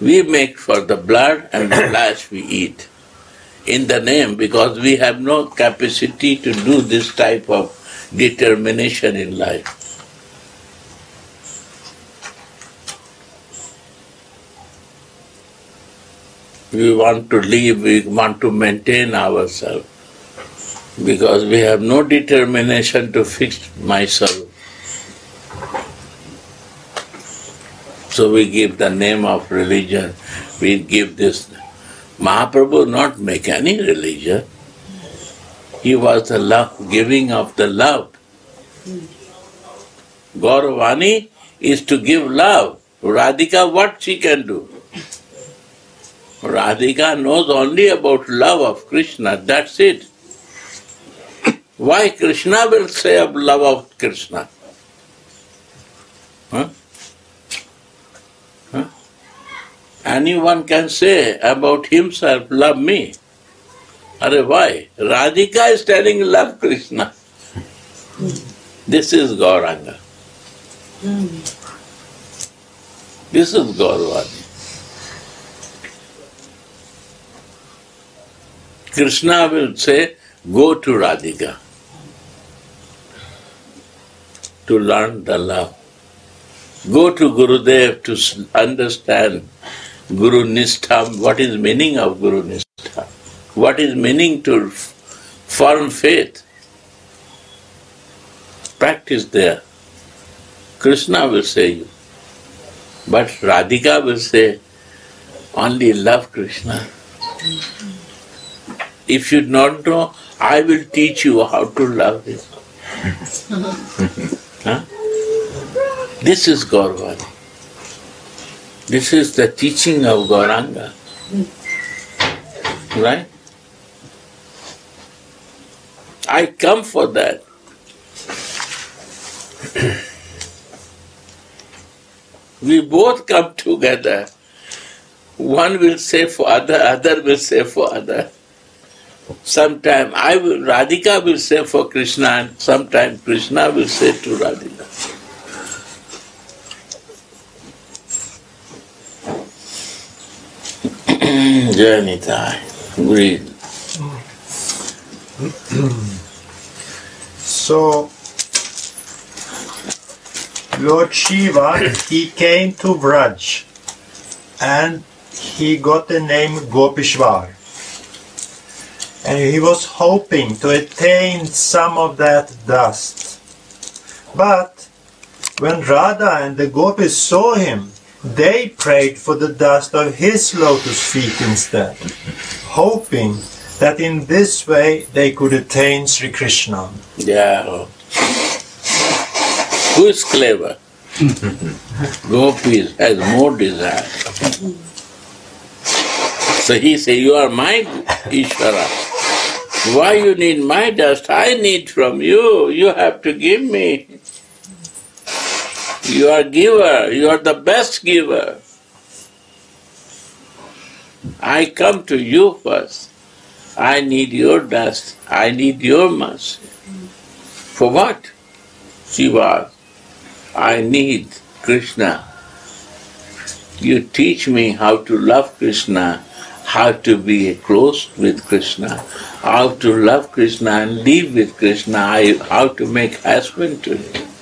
we make for the blood and the flesh we eat in the name because we have no capacity to do this type of determination in life. We want to live, we want to maintain ourselves because we have no determination to fix myself. So we give the name of religion, we give this. Mahaprabhu not make any religion. He was the love, giving of the love. Gauravani is to give love. Radhika, what she can do? Radhika knows only about love of Krishna, that's it. Why Krishna will say of love of Krishna? Huh? Anyone can say about himself, love me. Are why? Radhika is telling love Krishna. This is Gauranga. This is Gauravani. Krishna will say, go to Radhika to learn the love. Go to Gurudev to understand Guru Nishtha, what is meaning of Guru Nishtha, what is meaning to f- firm faith. Practice there. Krishna will say you. But Radhika will say, only love Krishna. If you don't know, I will teach you how to love him. Huh? This is Gaurvani. This is the teaching of Gauranga. Right? I come for that. we both come together. One will say for other, other will say for other. Sometime I will, Radhika will say for Krishna, and sometime Krishna will say to Radhika. Janitai, breathe. So, Lord Shiva, he came to Vraj and he got the name Gopishwar. And he was hoping to attain some of that dust. But when Radha and the gopis saw him, they prayed for the dust of his lotus feet instead, hoping that in this way they could attain Sri Krishna. Yeah. Who is clever? Gopis has more desire. So he say, You are my Ishvara. Why you need my dust? I need from you. You have to give me. You are giver. You are the best giver. I come to you first. I need your dust. I need your mercy. For what? Shiva, I need Krishna. You teach me how to love Krishna, how to be close with Krishna, how to love Krishna and live with Krishna, how to make husband to him.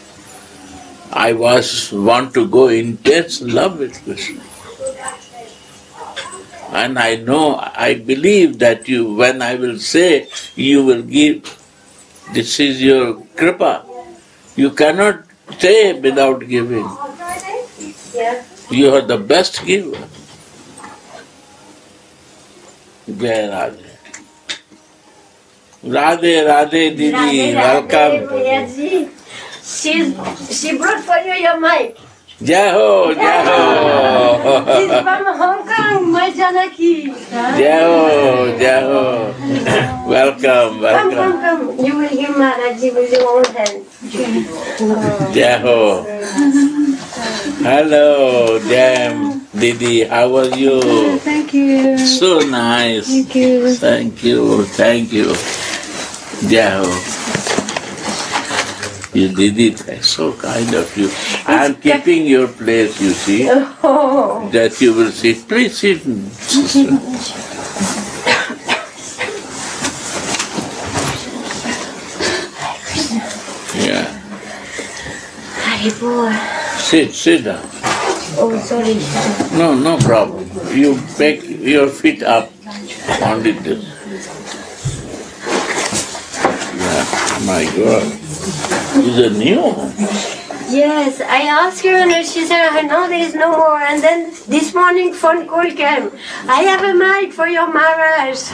I was want to go in intense love with Krishna. And I know, I believe that you, when I will say, you will give, this is your kripa. You cannot say without giving. You are the best giver. Jai Radhe. Radhe, Radhe, Didi, welcome. She's, she brought for you your mic. Jai Ho, Jai She's from Hong Kong, my Janaki. Jai Ho, Jai Ho. Welcome, Come, welcome. come, come. You will give Maharaji with your own hand. Jai Ho. Hello, Jam, Didi, how are you? Thank you. So nice. Thank you. Thank you, thank you. Jai Ho. You did it, that's so kind of you. I am keeping your place, you see, Oh, that you will sit. Please sit, sister. Yeah, sit, sit down. Oh, sorry. No, no problem. You make your feet up on the this. Yeah, my God. Is it new? Yes, I asked her and she said, I know there is no more. And then this morning phone call came. I have a mic for your marriage.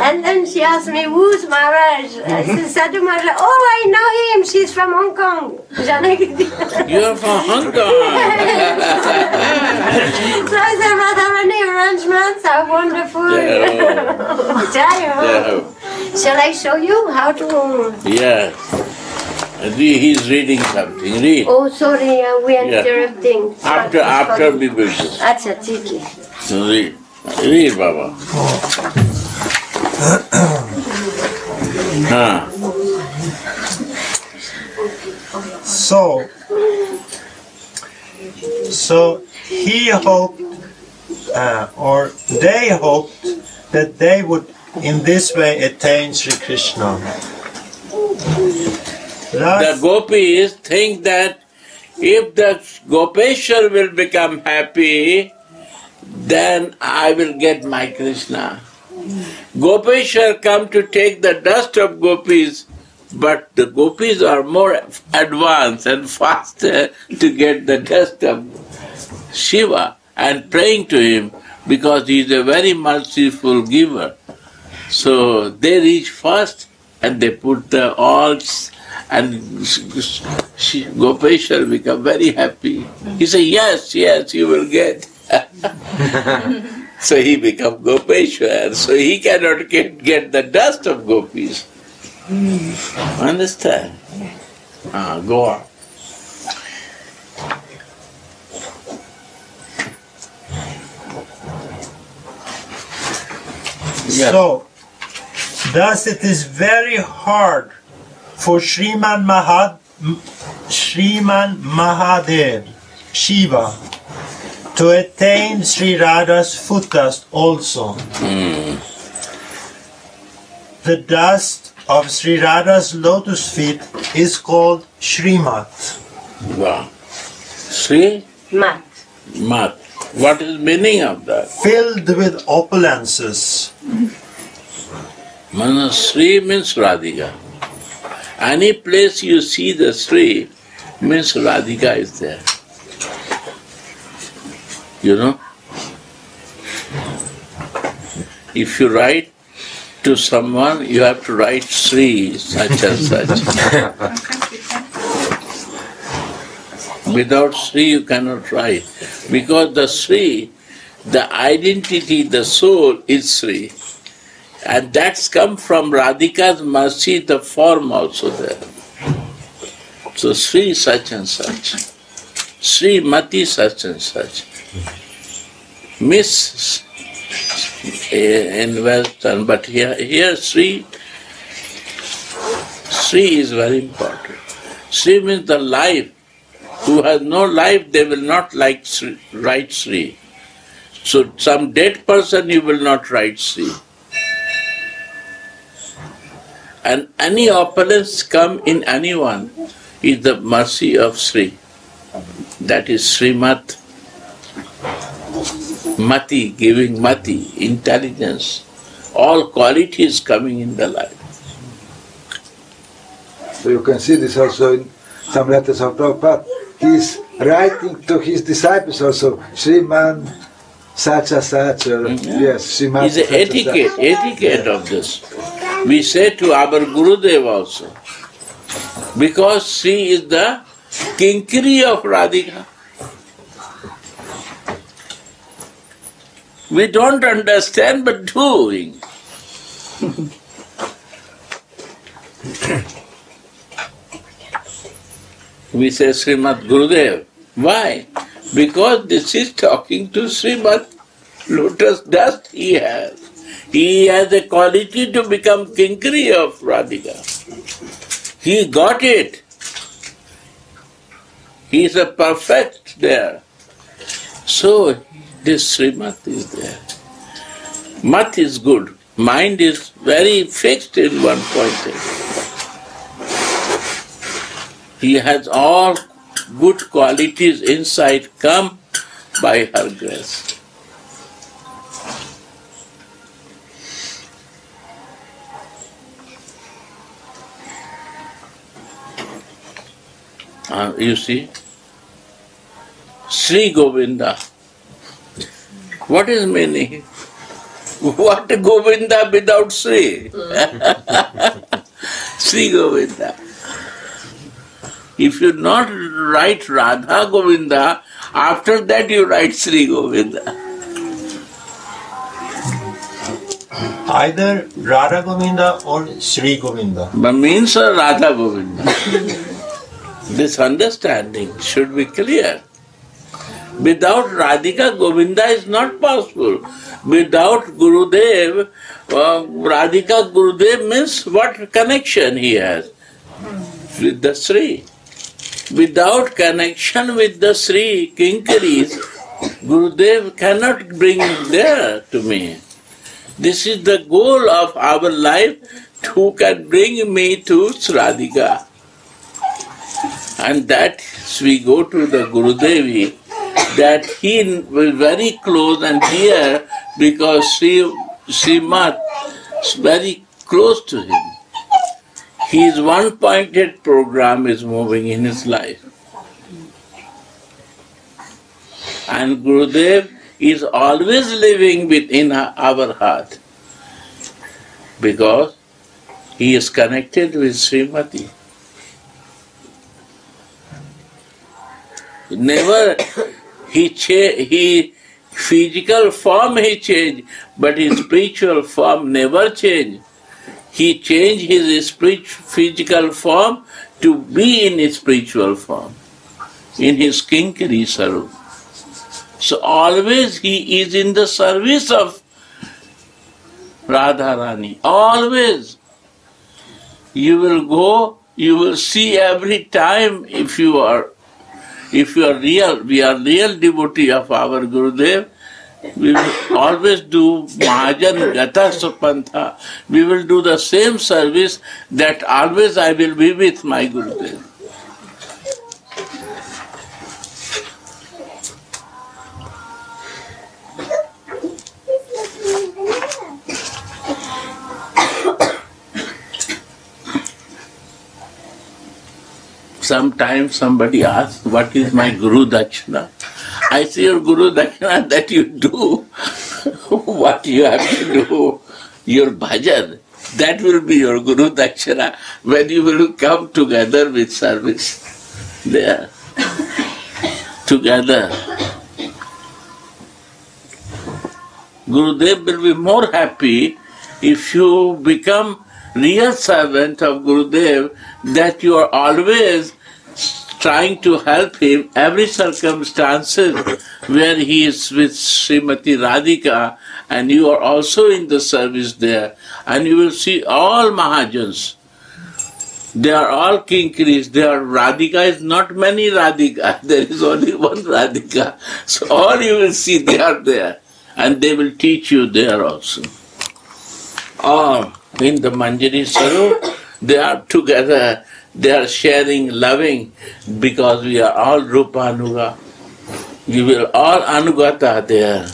and then she asked me, who's Maharaj? I said, Sadhu Maharaj. Oh, I know him. She's from Hong Kong. You're from Hong Kong. So I said, Radharani arrangements are wonderful. Yeah. Shall I show you how to? Yeah. Re- He's reading something. Read. Oh, sorry, uh, we are Yeah. interrupting. After after we will do. Acha, ठीक है. Read. Read, Baba. Huh. So, so he hoped, uh, or they hoped, that they would in this way attain Sri Krishna. The gopis think that if the Gopeshwar will become happy, then I will get my Krishna. Gopeshwar come to take the dust of gopis but the gopis are more advanced and faster to get the dust of Shiva and praying to him because he is a very merciful giver. So they reach first and they put the alts and she, Gopesh will become very happy. He say, yes, yes, you will get. so he become Gopeshwar. So he cannot get, get the dust of gopis. Understand? Ah, go on. Yeah. So, thus it is very hard for Sriman Mahad, Sriman Mahadev, Shiva, to attain Sri Radha's foot dust also. The dust of Sri Radha's lotus feet is called Srimat. Wow. See? Mat. Mat. What is meaning of that? filled with opulences. Mana Sri means Radhika. Any place you see the Sri means Radhika is there. You know? If you write to someone, you have to write Sri such and such. Without Sri, you cannot write. Because the Sri, the identity, the soul is Sri. And that's come from Radhika's mercy, the form also there. So Sri such and such. Sri Mati such and such. Miss eh, in Western, but here, here Sri, Sri is very important. Sri means the life. Who has no life, they will not like Sri, write Sri. So some dead person you will not write Sri. And any opulence come in anyone is the mercy of Sri. That is Srimat. Mati, giving Mati, intelligence. All qualities coming in the life. So you can see this also in some letters of Prabhupada. He is writing to his disciples also, Sriman Sacha Sacha, mm-hmm. yes, Sriman Is the Sacha etiquette, Sacha. etiquette of this. We say to our Gurudev also. Because she is the kinkari of Radhika. We don't understand but doing. we say Srimad Gurudev. Why? Because this is talking to Srimad lotus dust he has. He has a quality to become kinkari of Radhika. He got it. He is a perfect there. So this Srimat is there. Mat is good. Mind is very fixed in one point. He has all good qualities inside come by her grace. Uh, you see? Sri Govinda. What is meaning? What Govinda without Sri? Sri Govinda. If you not write Radha Govinda, after that you write Sri Govinda. Either Radha Govinda or Sri Govinda. But means of Radha Govinda. this understanding should be clear. Without Radhika Govinda is not possible. Without Gurudev, uh, Radhika Gurudev means what connection he has with the Sri. Without connection with the Sri Kinkaris, Gurudev cannot bring there to me. This is the goal of our life. Who can bring me to Radhika? And that we go to the Gurudevi, that he was very close and dear because Sri, Srimat is very close to him. His one pointed program is moving in his life. And Gurudev is always living within our heart because he is connected with Srimati. Never he cha- he physical form he changed, but his spiritual form never changed. He changed his spirit, physical form to be in his spiritual form, in his kinkari sarup. So always he is in the service of Radharani. Always. You will go, you will see every time if you are if you are real, we are real devotee of our Gurudev, we will always do Mahajan Gata Supantha. We will do the same service that always I will be with my Gurudev. Sometimes somebody asks, What is my Guru Dakshina? I say, Your Guru Dakshina that you do what you have to do, your bhajan, that will be your Guru Dakshina when you will come together with service. There. Together. Gurudev will be more happy if you become real servant of Gurudev that you are always trying to help him every circumstances where he is with Srimati Radhika and you are also in the service there and you will see all Mahajans. They are all kinkaris. They are Radhika is not many Radhika. There is only one Radhika. So all you will see they are there and they will teach you there also. All in the Manjari Saru, they are together, they are sharing, loving, because we are all Rupa Anuga. We will all Anugata there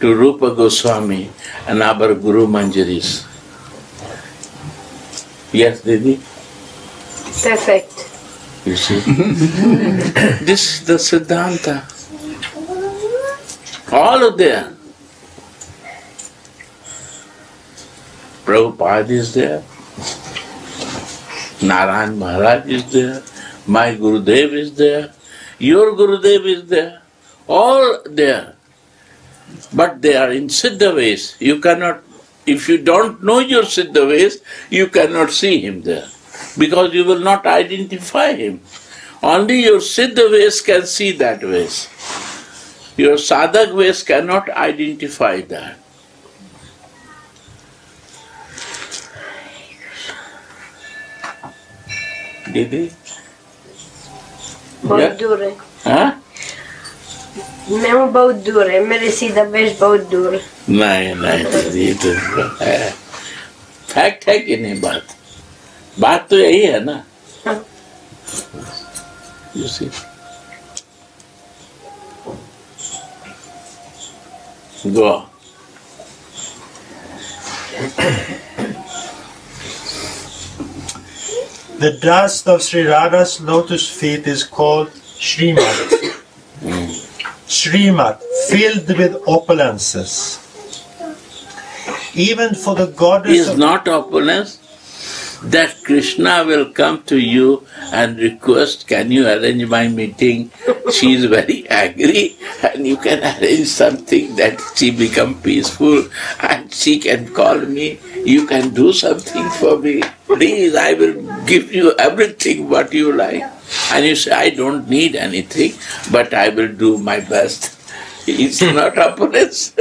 to Rupa Goswami and our Guru Manjaris. Yes, Didi? Perfect. You see? this is the Siddhanta. All of them. Prabhupada is there. Narayan Maharaj is there. My Gurudev is there. Your Gurudev is there. All there. But they are in Siddha ways. You cannot, if you don't know your Siddha ways, you cannot see him there. Because you will not identify him. Only your Siddha ways can see that ways. Your sadhak ways cannot identify that. दीदी? बहुत दूर है। हाँ? मैं हूँ बहुत दूर है। मेरे सीधा बेस बहुत दूर है। नहीं नहीं ये तो है। फैक्ट है कि नहीं बात? बात तो यही है ना। हाँ। You The dust of Sri Radha's lotus feet is called Srimat. Srimat, filled with opulences. Even for the goddess Is not opulence that Krishna will come to you and request, Can you arrange my meeting? She is very angry, and you can arrange something that she become peaceful and she can call me. You can do something for me. Please, I will give you everything what you like. And you say, I don't need anything, but I will do my best. It's not opulence.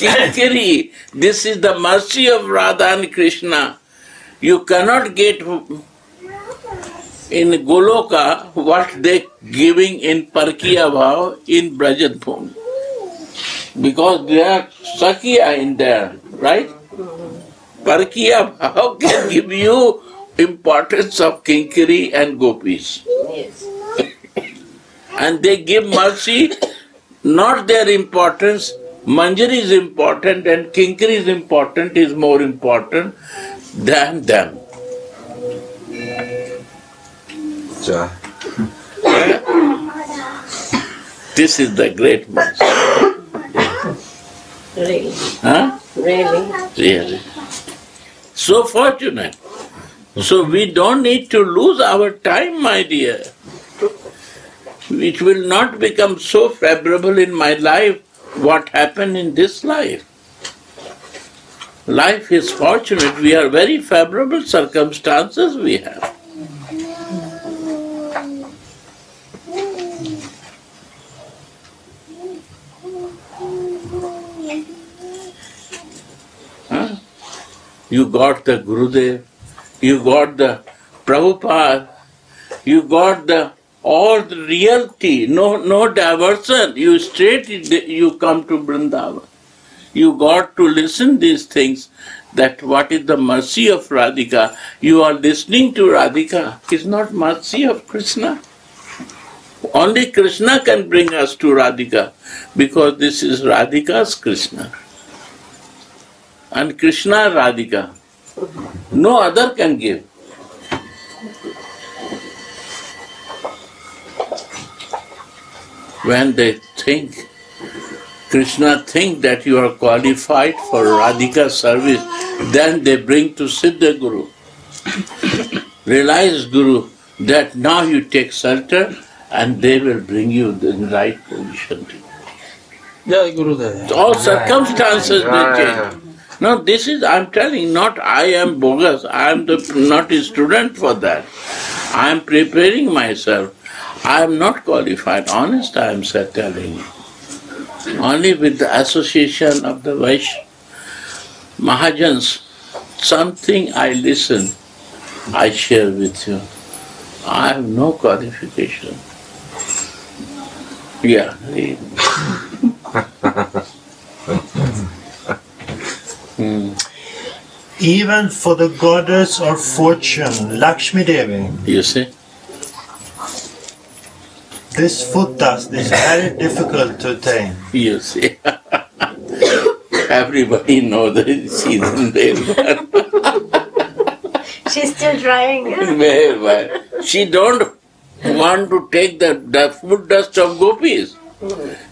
Kinkari, this is the mercy of Radha and Krishna. You cannot get in Goloka what they giving in Parkiya Bhav in Brajanbhumi. Because they are Sakya in there, right? Parkiya Bhav can give you importance of Kinkari and Gopis. yes and they give mercy, not their importance. Manjari is important and Kinkari is important, is more important than them. So, this is the great mercy. Really? Huh? Really? Really. So fortunate. So we don't need to lose our time, my dear. It will not become so favorable in my life what happened in this life. Life is fortunate. We are very favorable circumstances we have. Huh? You got the Gurudev, you got the Prabhupada, you got the all the reality, no no diversion. You straight you come to Vrindavan. You got to listen these things. That what is the mercy of Radhika? You are listening to Radhika. Is not mercy of Krishna. Only Krishna can bring us to Radhika because this is Radhika's Krishna. And Krishna Radhika. No other can give. When they think, Krishna think that you are qualified for Radhika service, then they bring to Siddha Guru. Realize Guru that now you take shelter and they will bring you the right position. Jai Gurudev. All circumstances may change. No, this is, I'm telling, not I am bogus. I am the, not a student for that. I am preparing myself. I am not qualified. Honest, I am telling you. Only with the association of the Vaish Mahajans, something I listen, I share with you. I have no qualification. Yeah. Hmm. Even for the goddess of fortune, Lakshmi Devi, You see? This food dust is very difficult to attain. You see? Everybody knows that she's in there. She's still trying. Very. She don't want to take the, the food dust of gopis.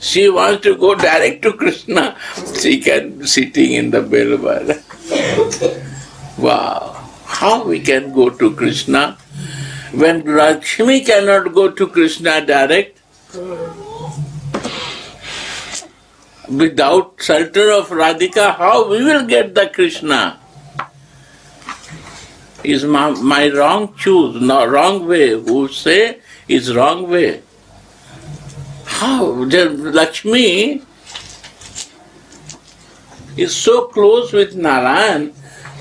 She wants to go direct to Krishna. She can sitting in the Belvan. Wow. How we can go to Krishna when Lakshmi cannot go to Krishna direct? Without shelter of Radhika, how we will get the Krishna? Is my, my wrong choose, no, wrong way. Who say is wrong way? How? The Lakshmi is so close with Narayan,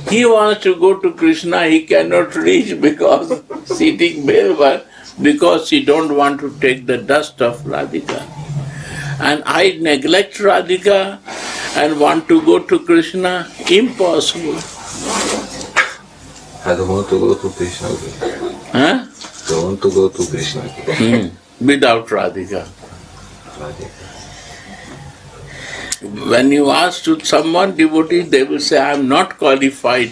he wants to go to Krishna, he cannot reach because sitting Belvan, because he don't want to take the dust of Radhika. And I neglect Radhika and want to go to Krishna, impossible. I don't want to go to Krishna. Huh? Don't want to go to Krishna. Hmm. Without Radhika. When you ask to someone devotee, they will say, I am not qualified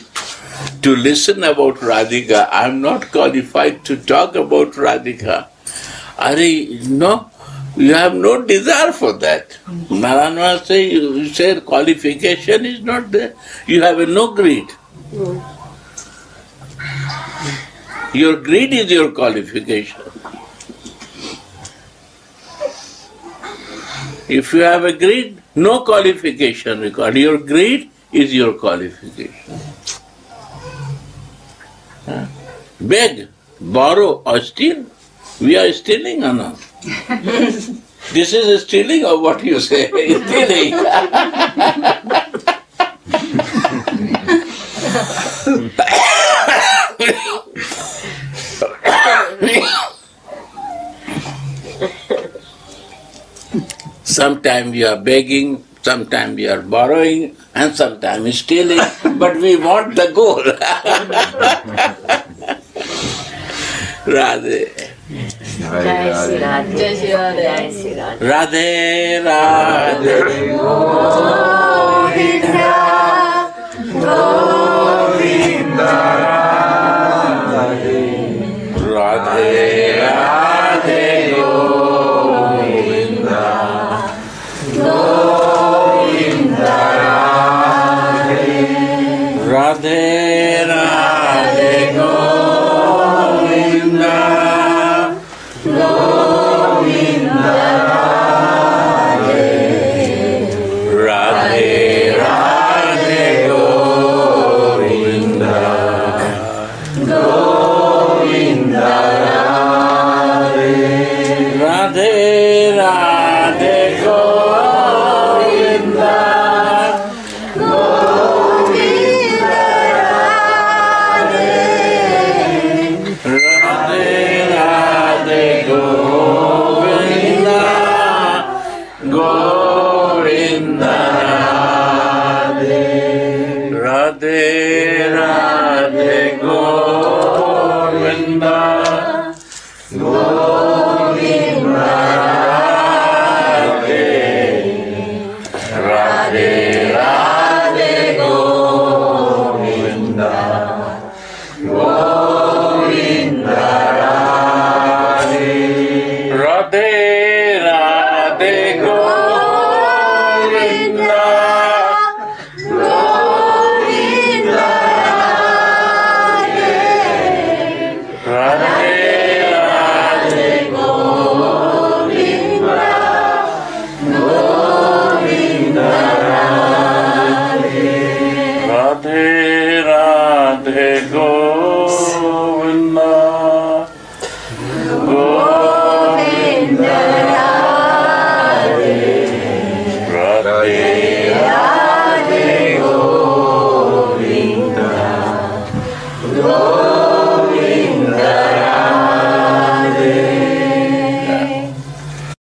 to listen about Radhika. I am not qualified to talk about Radhika. Are no, you have no desire for that. Narayana say, you say qualification is not there. You have a no greed. Your greed is your qualification. If you have a greed, no qualification required. Your greed is your qualification. Huh? Beg, borrow, or steal. We are stealing or not? this is stealing or what you say? stealing. Sometimes we are begging, sometimes we are borrowing, and sometimes stealing, but we want the goal. Radhe. Radhe. Radhe. Radhe, Radhe. Radhe,